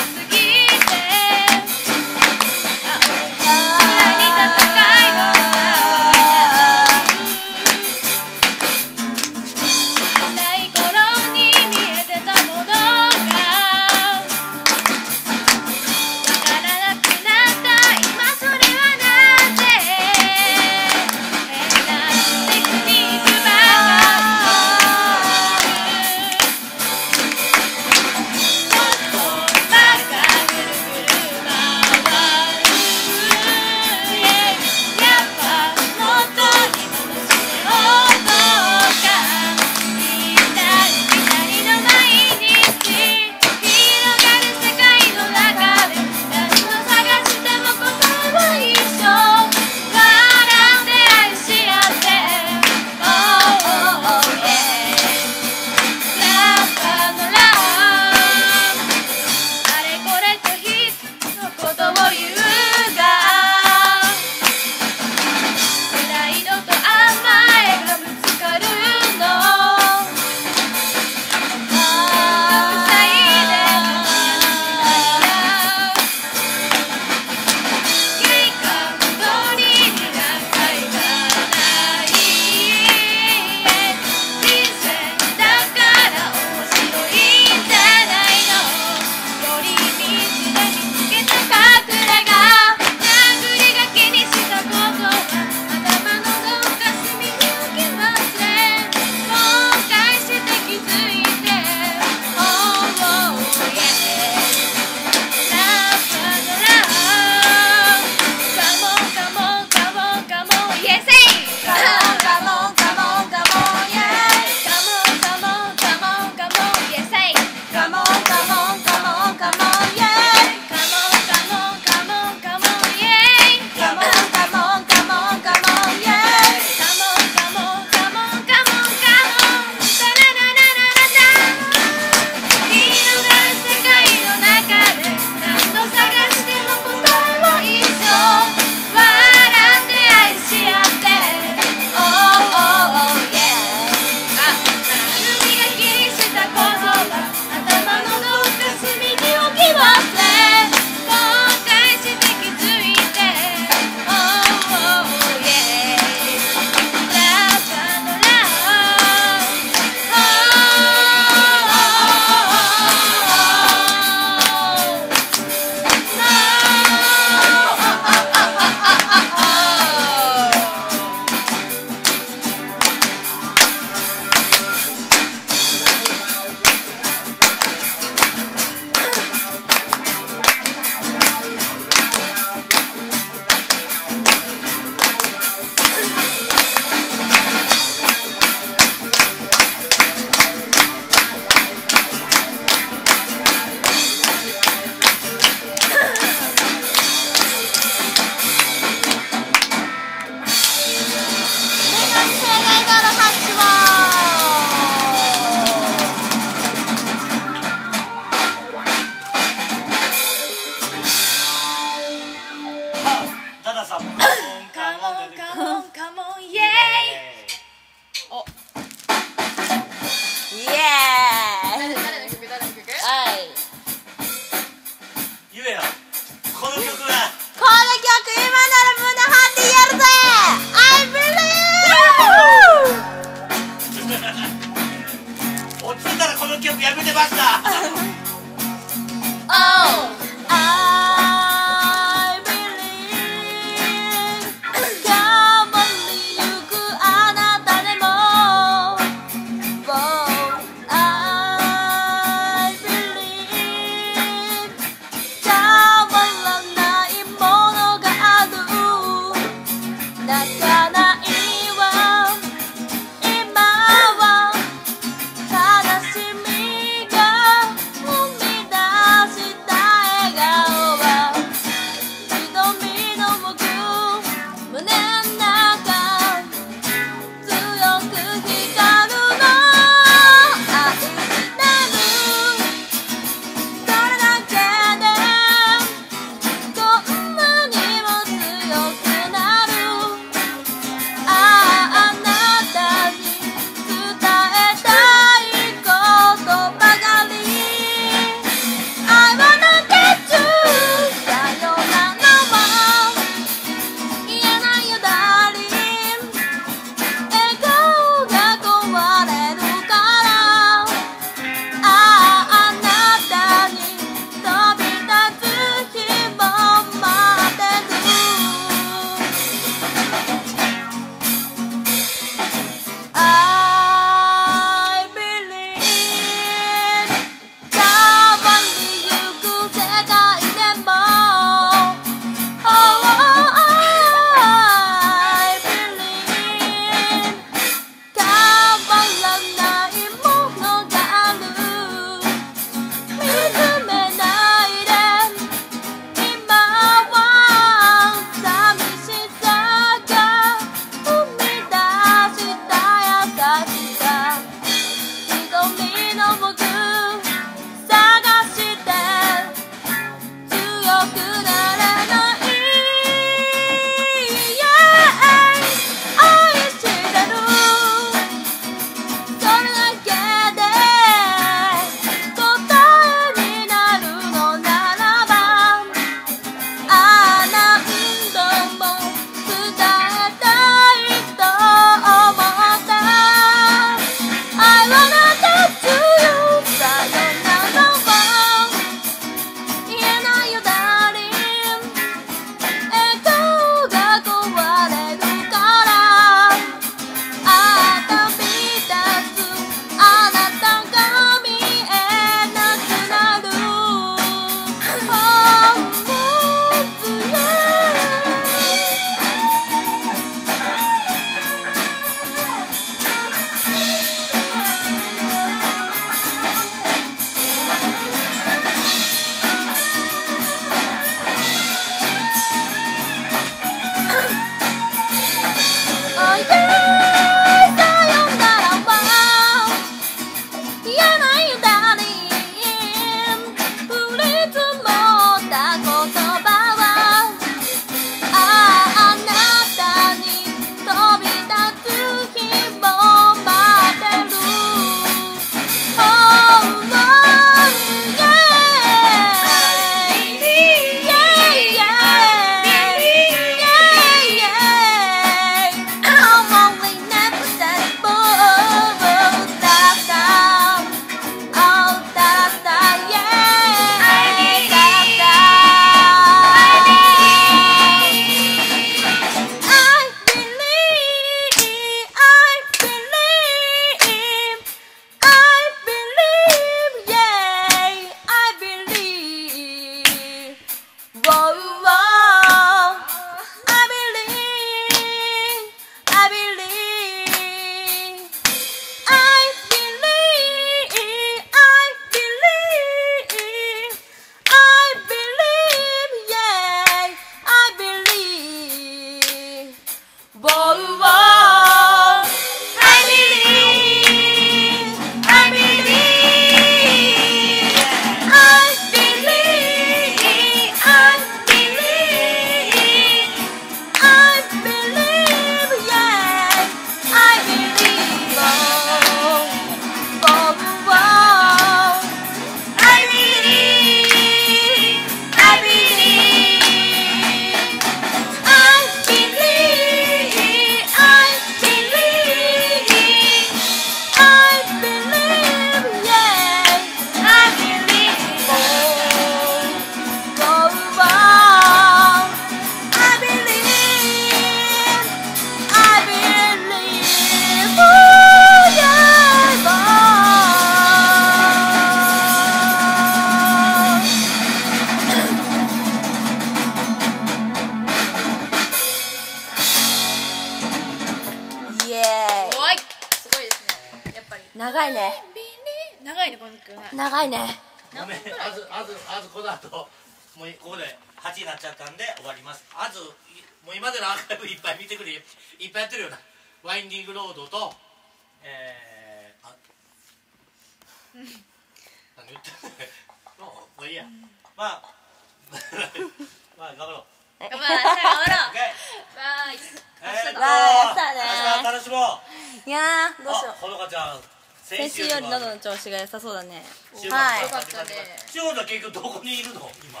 先週より喉の調子が良さそうだね。はい。よかったね。週末は結局どこにいるの？今。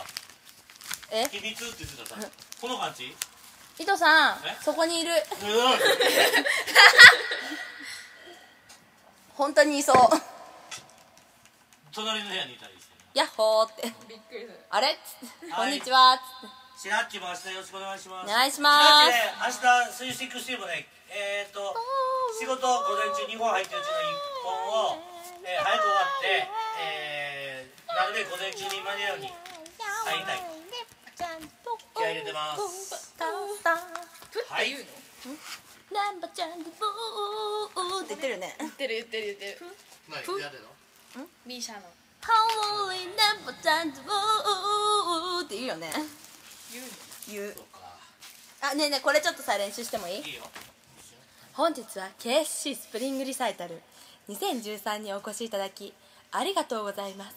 え？秘密って言ってた。さこの感じ？伊藤さんえ？そこにいる。うん。本当にいそう。隣の部屋にいたりしてヤッホーって。びっくりする。あれ？っつってはい。こんにちは。っつってしらっちも明日よろしくお願いします。お願いします。明日スイシックスティーもねえー、っと仕事午前中2本入ってるうちの1本を、えー早く終わってえー、なるべく午前中に間に合うように入りたい。気合い入れてます。はい。言うのナンバちゃんでブーって言ってるよね。言ってる言ってる言ってる。何やってんの？ミーシャの。ハワイナンバちゃんでブーって言うよね。言うの？言う。あねえねえこれちょっとさ練習してもいい？いいよ本日は KSC スプリングリサイタル。2013にお越しいただきありがとうございます。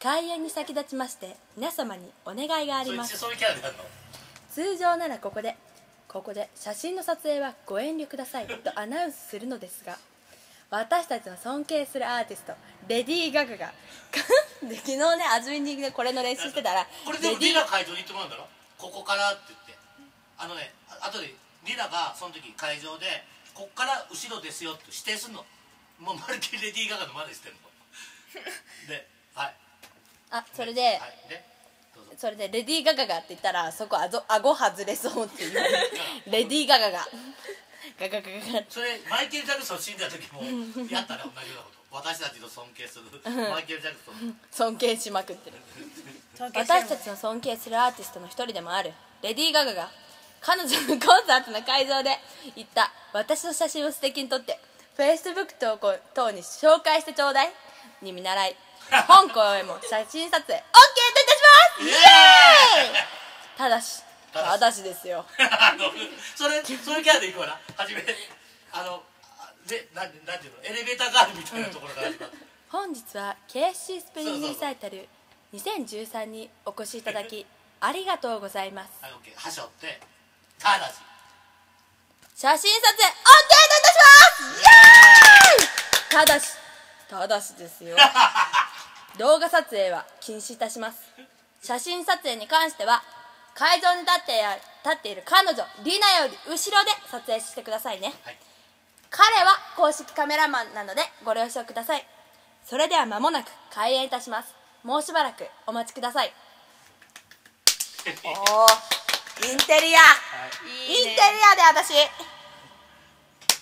開演に先立ちまして皆様にお願いがあります。通常ならここでここで写真の撮影はご遠慮ください とアナウンスするのですが私たちの尊敬するアーティストレディー・ガガが で昨日ねアズミンディングでこれの練習してたらこれでもレディーリナ会場に行ってもらうんだろ？ここからって言って。あのねあ後でリナがその時会場でこっから後ろですよって指定すんの。もうまるっきりレディー・ガガの真似してんの。ではい。あそれで、はい。でそれでレディー・ガガがって言ったらそこあぞ顎外れそうっていう。レディー・ガガがガガガガガそれマイケル・ジャクソン死んだ時もやったね同じようなこと私たちの尊敬するマイケル・ジャクソン尊敬しまくってる私たちの尊敬するアーティストの一人でもあるレディー・ガガが彼女のコンサートの会場で言った私の写真を素敵に撮ってフェイスブック等に紹介してちょうだい。に見習い。本公演も写真撮影 OK といたします！イエーイ！ただしただしですよ。それそういうキャラでいくわな。初めあのあでなんなんていうの？エレベーターガールみたいなところから始まって本日は KSC スプリングリサイタル2013にお越しいただきありがとうございます。はい、オッケー。はしょって、ただし。写真撮影 OK といたします。イエーイ！ただしただしですよ。動画撮影は禁止いたします。写真撮影に関しては会場に立ってや立っている彼女リナより後ろで撮影してくださいね、はい。彼は公式カメラマンなのでご了承ください。それでは間もなく開演いたします。もうしばらくお待ちください。おおインテリア。インテリアで私。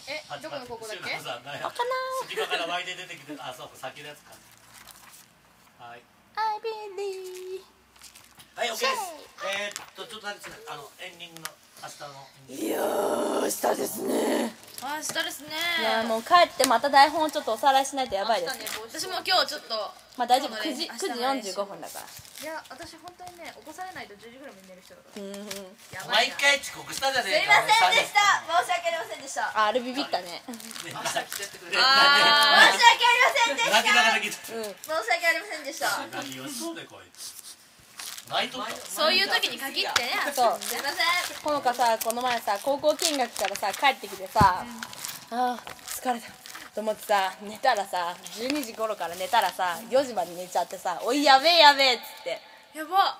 えどこのここだっけ？シュナさん何やわかな。隙間から湧いて出てきて、あ、そうか、先のやつか。はい。I believe はい、オッケーです。えー、っと、ちょっとだけあの、エンディングの、明日の。いやー明日ですね。明日ですね。いやーもう帰ってまた台本をちょっとおさらいしないとやばいです。ね私も今日ちょっとまあ大丈夫。9今日の練時9時明日の練習。45分だから。いや私本当にね起こされないと10時ぐらいまで寝る人だから。うん毎回遅刻したじゃねえすいか。ませんでした。三申し訳ありませんでした。ああれビビったね。人ね明日来てってくれ。あ申し訳ありませんで泣きながら来て。うん。申し訳ありませんでした。何をしそういういう時に限ってね。そう。すいません。ほのかさこの前さ高校見学からさ帰ってきてさ、ああ疲れた。と思ってさ寝たらさ12時頃から寝たらさ4時まで寝ちゃってさ「おいやべえやべえ」っつって。やば。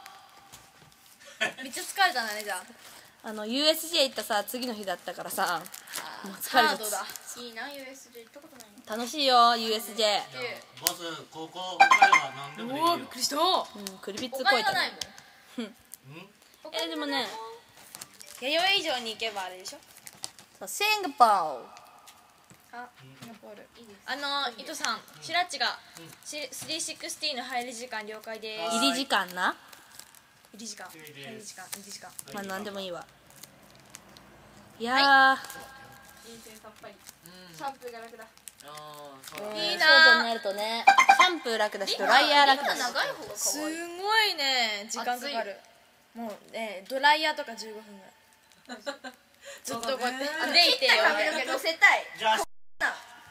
めっちゃ疲れたねじゃあ。の USJ 行ったさ次の日だったからさもう疲れたハードだ。いいな USJ 行ったことない楽しいよ USJ ボス、高校、お金は何でもできるよ。おおびっ。くりした。うんクリビッツおこいた金がないもん。う んえでもね。弥生以上に行けばあれでしょ。そうシンガポーあシンガポール。いいですあの伊藤さんシラッチがし360の入り時間了解です。入り時間な？入り時間。入り入り時間。入り時間まあ何でもいいわ。い。やー、人生さっぱり。シャンプーが楽だあーそうだいいショートにななるとね。シャンプー楽だしドライヤー楽だし。長い方が可すごいね時間かかる。もうねドライヤーとか15分ぐらい。ずっとこうやって。でいてよ。髪の毛乗せたい。じゃあ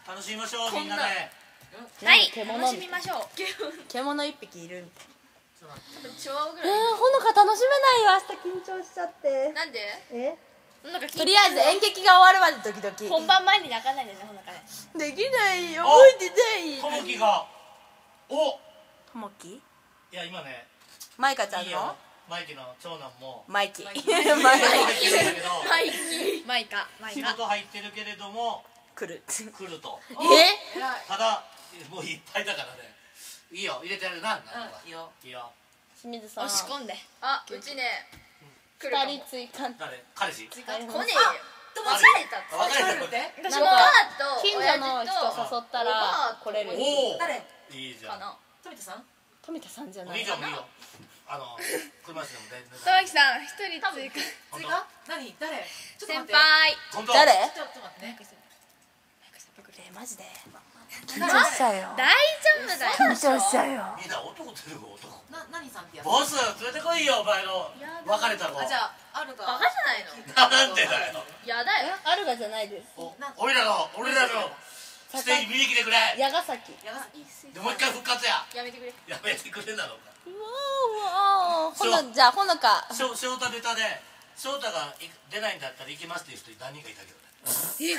楽しみましょうみんなで。はい。獣。楽しみましょう。獣。一匹いる。みたいチワワぐらい。えー、ほのか楽しめないよ明日緊張しちゃって。なんで？え？なんかとりあえず演劇が終わるまでドキドキ本番前に泣かないでねほんなかねできないよ。お覚えてない。ともきが。お！ともきいや今ね。マイカちゃんいいよ。のマイキの長男も。マイキ。仕事入ってるんだけどマイマイカ。マイカ。仕事入ってるけれども。来る。来ると。え？ただもういっぱいだからね。いいよ。入れてやる。ななんかいいよ。いいよ。清水さん。押し込んで。あうちね来るかも二人追加。誰？彼氏？入り来ねえよ。別れたって別れた？のって？私もなんかと近所の人誘ったら来れる。おお誰？いいじゃん。富田さん？富田さんじゃおない。兄ちゃんもいいよ。あの車椅子でも全然。玉木さん一人追加。本当？追加？何？誰？ちょっと待先って。輩。本当？誰？ちょっと待ってねえマジで。緊張しちゃうよ。大丈夫だよ。緊張しちゃうよ。みんな男出る子男。な何さんってやつ？ボス連れてこいよお前の。別れた子あじゃああるがバカじゃないの？なんでだよ。やだよ。あるがじゃないです。お俺らの俺らのステージ見に来てくれ。矢ヶ崎。やがでもう一回復活や。やめてくれ。やめてくれなのか。うわーほのじゃあほのか。翔翔太ネタで翔太がい出ないんだったら行きますっていう人何人かいたけど。ね 嘘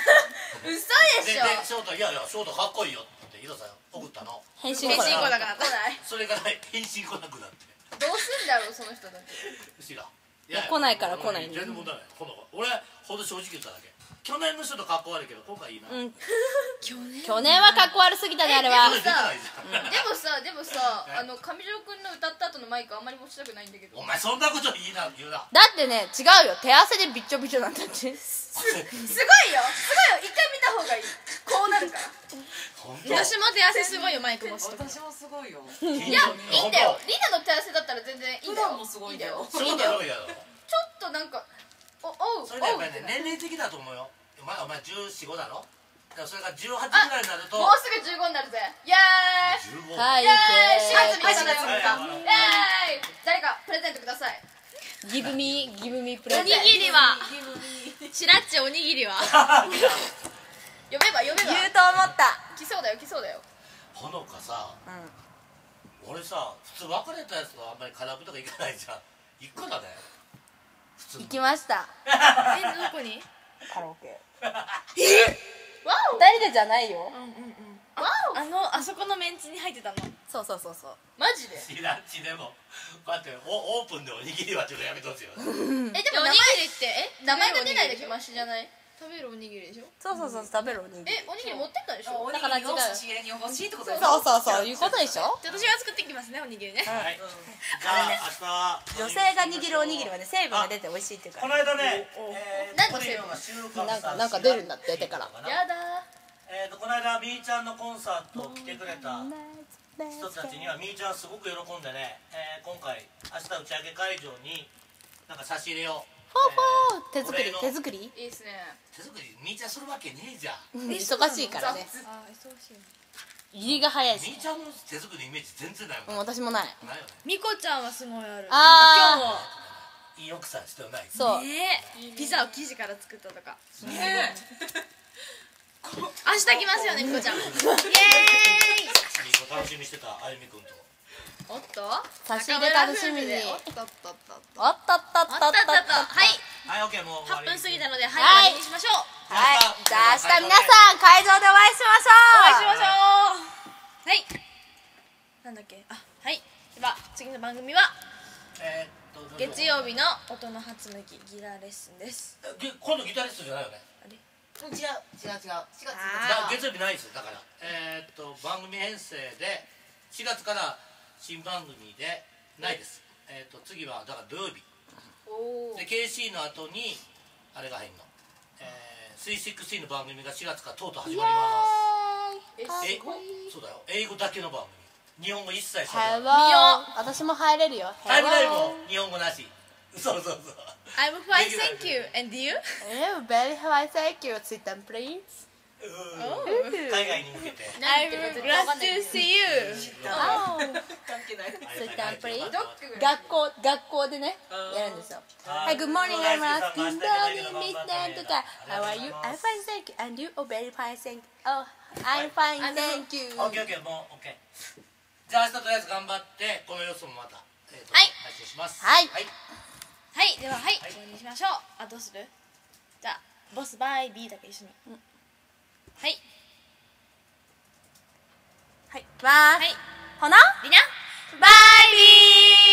でしょ。でで翔太いやいや翔太かっこいいよって井戸さん送ったの。変返信来ない。身子だから来ない それから返信来なくなって。どうすんだろうその人たち。知ら。んいや来ないから来ない全然問題ない。この俺ほんと正直言っただけ去年の人とかっこ悪いけど今回いいな、うん。去年？去年はかっこ悪すぎたねあれは。でもさでもさえ？あの上条くんの歌った後のマイクあんまり持ちたくないんだけど。お前そんなこと言いな言うな。だってね違うよ。手汗でびっちょびちょなんだって。すごいよ。すごいよ。一回見た方がいい。こうなるから。私も手汗すごいよマイク持つと。私もすごいよ。いいやいいんだよ。リナの手汗だったら全然いいんだよ。普段もすごいんだよ。ちょっとなんかおおうそれねやっぱりね年齢的だと思うよ。お前お前1415だろ？だからそれが18ぐあらいになると。もうすぐ15になるぜ。イエーイ15はい。イエーイ4月行3日だよイエーイ誰かプレゼントください。けギブミギブミプレおにゼンぎりは？しらっちおにぎりは？呼べば呼べば。言うと思った。来そうだよ来そうだよ。ほのかさうん。俺さ普通別れたやつとあんまりカラオケとか行かないじゃん。行くからね行きました。えどこに？カラオケ。わお。二人でじゃないよ。うんうんうん。わお。あのあそこのメンツに入ってたの？そうそうそうそう。マジで？しらっちでも。こうやってオオープンでおにぎりはちょっとやめてほしいよ。えでもおに名前ぎりってえ？名前が出ないだけマシじゃない？食べるおにぎりでしょ？そうそうそう食べるおにぎり。えおにぎり持ってったでしょ？おにぎりを差し入れに欲しいってことでしょ？そうそうそういうことでしょ？じゃあ私が作ってきますねおにぎりね。はい。じゃあ明日は女性が握るおにぎりはね成分が出て美味しいっていうかこの間ね、えー、何のトリオが収録なんかなんか出るんだって手から。やだえー、とこの間みーちゃんのコンサート来てくれた人たちにはみーちゃんすごく喜んでね、えー、今回明日打ち上げ会場になんか差し入れをほうほう。手作り手作り？いいっすね。手作りみーちゃんするわけねえじゃんうん。忙しいからね。あ忙しい。入りが早いしみーちゃんの手作りイメージ全然ないうん。もん、私もない。ないよね。みこちゃんはすごいある。あー。なんかいい奥さんしてはない。そう。今日もね。えピザを生地から作ったとか。ね明日来ますよねみこちゃん。イエーイ。いい子楽しみにしてたあゆみくんとおっと？差し入れ楽しみに。おっとっとっとっと。おっとっとっとっと。はい。はいオッケーもう終わ8り分過ぎたのではいはい。終わりにしましょう。はい。じゃあ明日皆さん会場でお会いしましょう。お会いしましょう。はい。なんだっけ？あはい。では次の番組は？えー、っと月曜日の音の発向きギターレッスンです。えげ今度ギタリストじゃないよね？あれ？違う違う違う4月あだ月曜日ないですよだから。えー、っと番組編成で4月から新番組でないです。えー、っと次はだから土曜日。で KC の後にあれが入んの。えー、316の番組が4月からとうとう始まります。えそうだよ。英語だけの番組。日本語一切しゃべらない。私も入れるよ。タイムライブも日本語なし。そうそうそう。I'm fine thank you. And you? え very fine thank you sit down please 海外に向けて。I'm glad to see you. あ関係ない。そういったアプリ学校学校でねやるんですよ。は Hey, good morning, I'm asking 明日 Tony, Miss とか How are you? I'm fine, thank you. And you? Oh, very fine, thank you. Oh, I'm fine, thank you. オッケーオッケーもうオッケー。じゃあ明日とりあえず頑張ってこの様子もまた、はい。配信します。はい。はい。はいでははいこれにしましょう。あどうする？じゃあボスバイ B だけ一緒にはい。はい、いきますはい。ほなりなバイビ広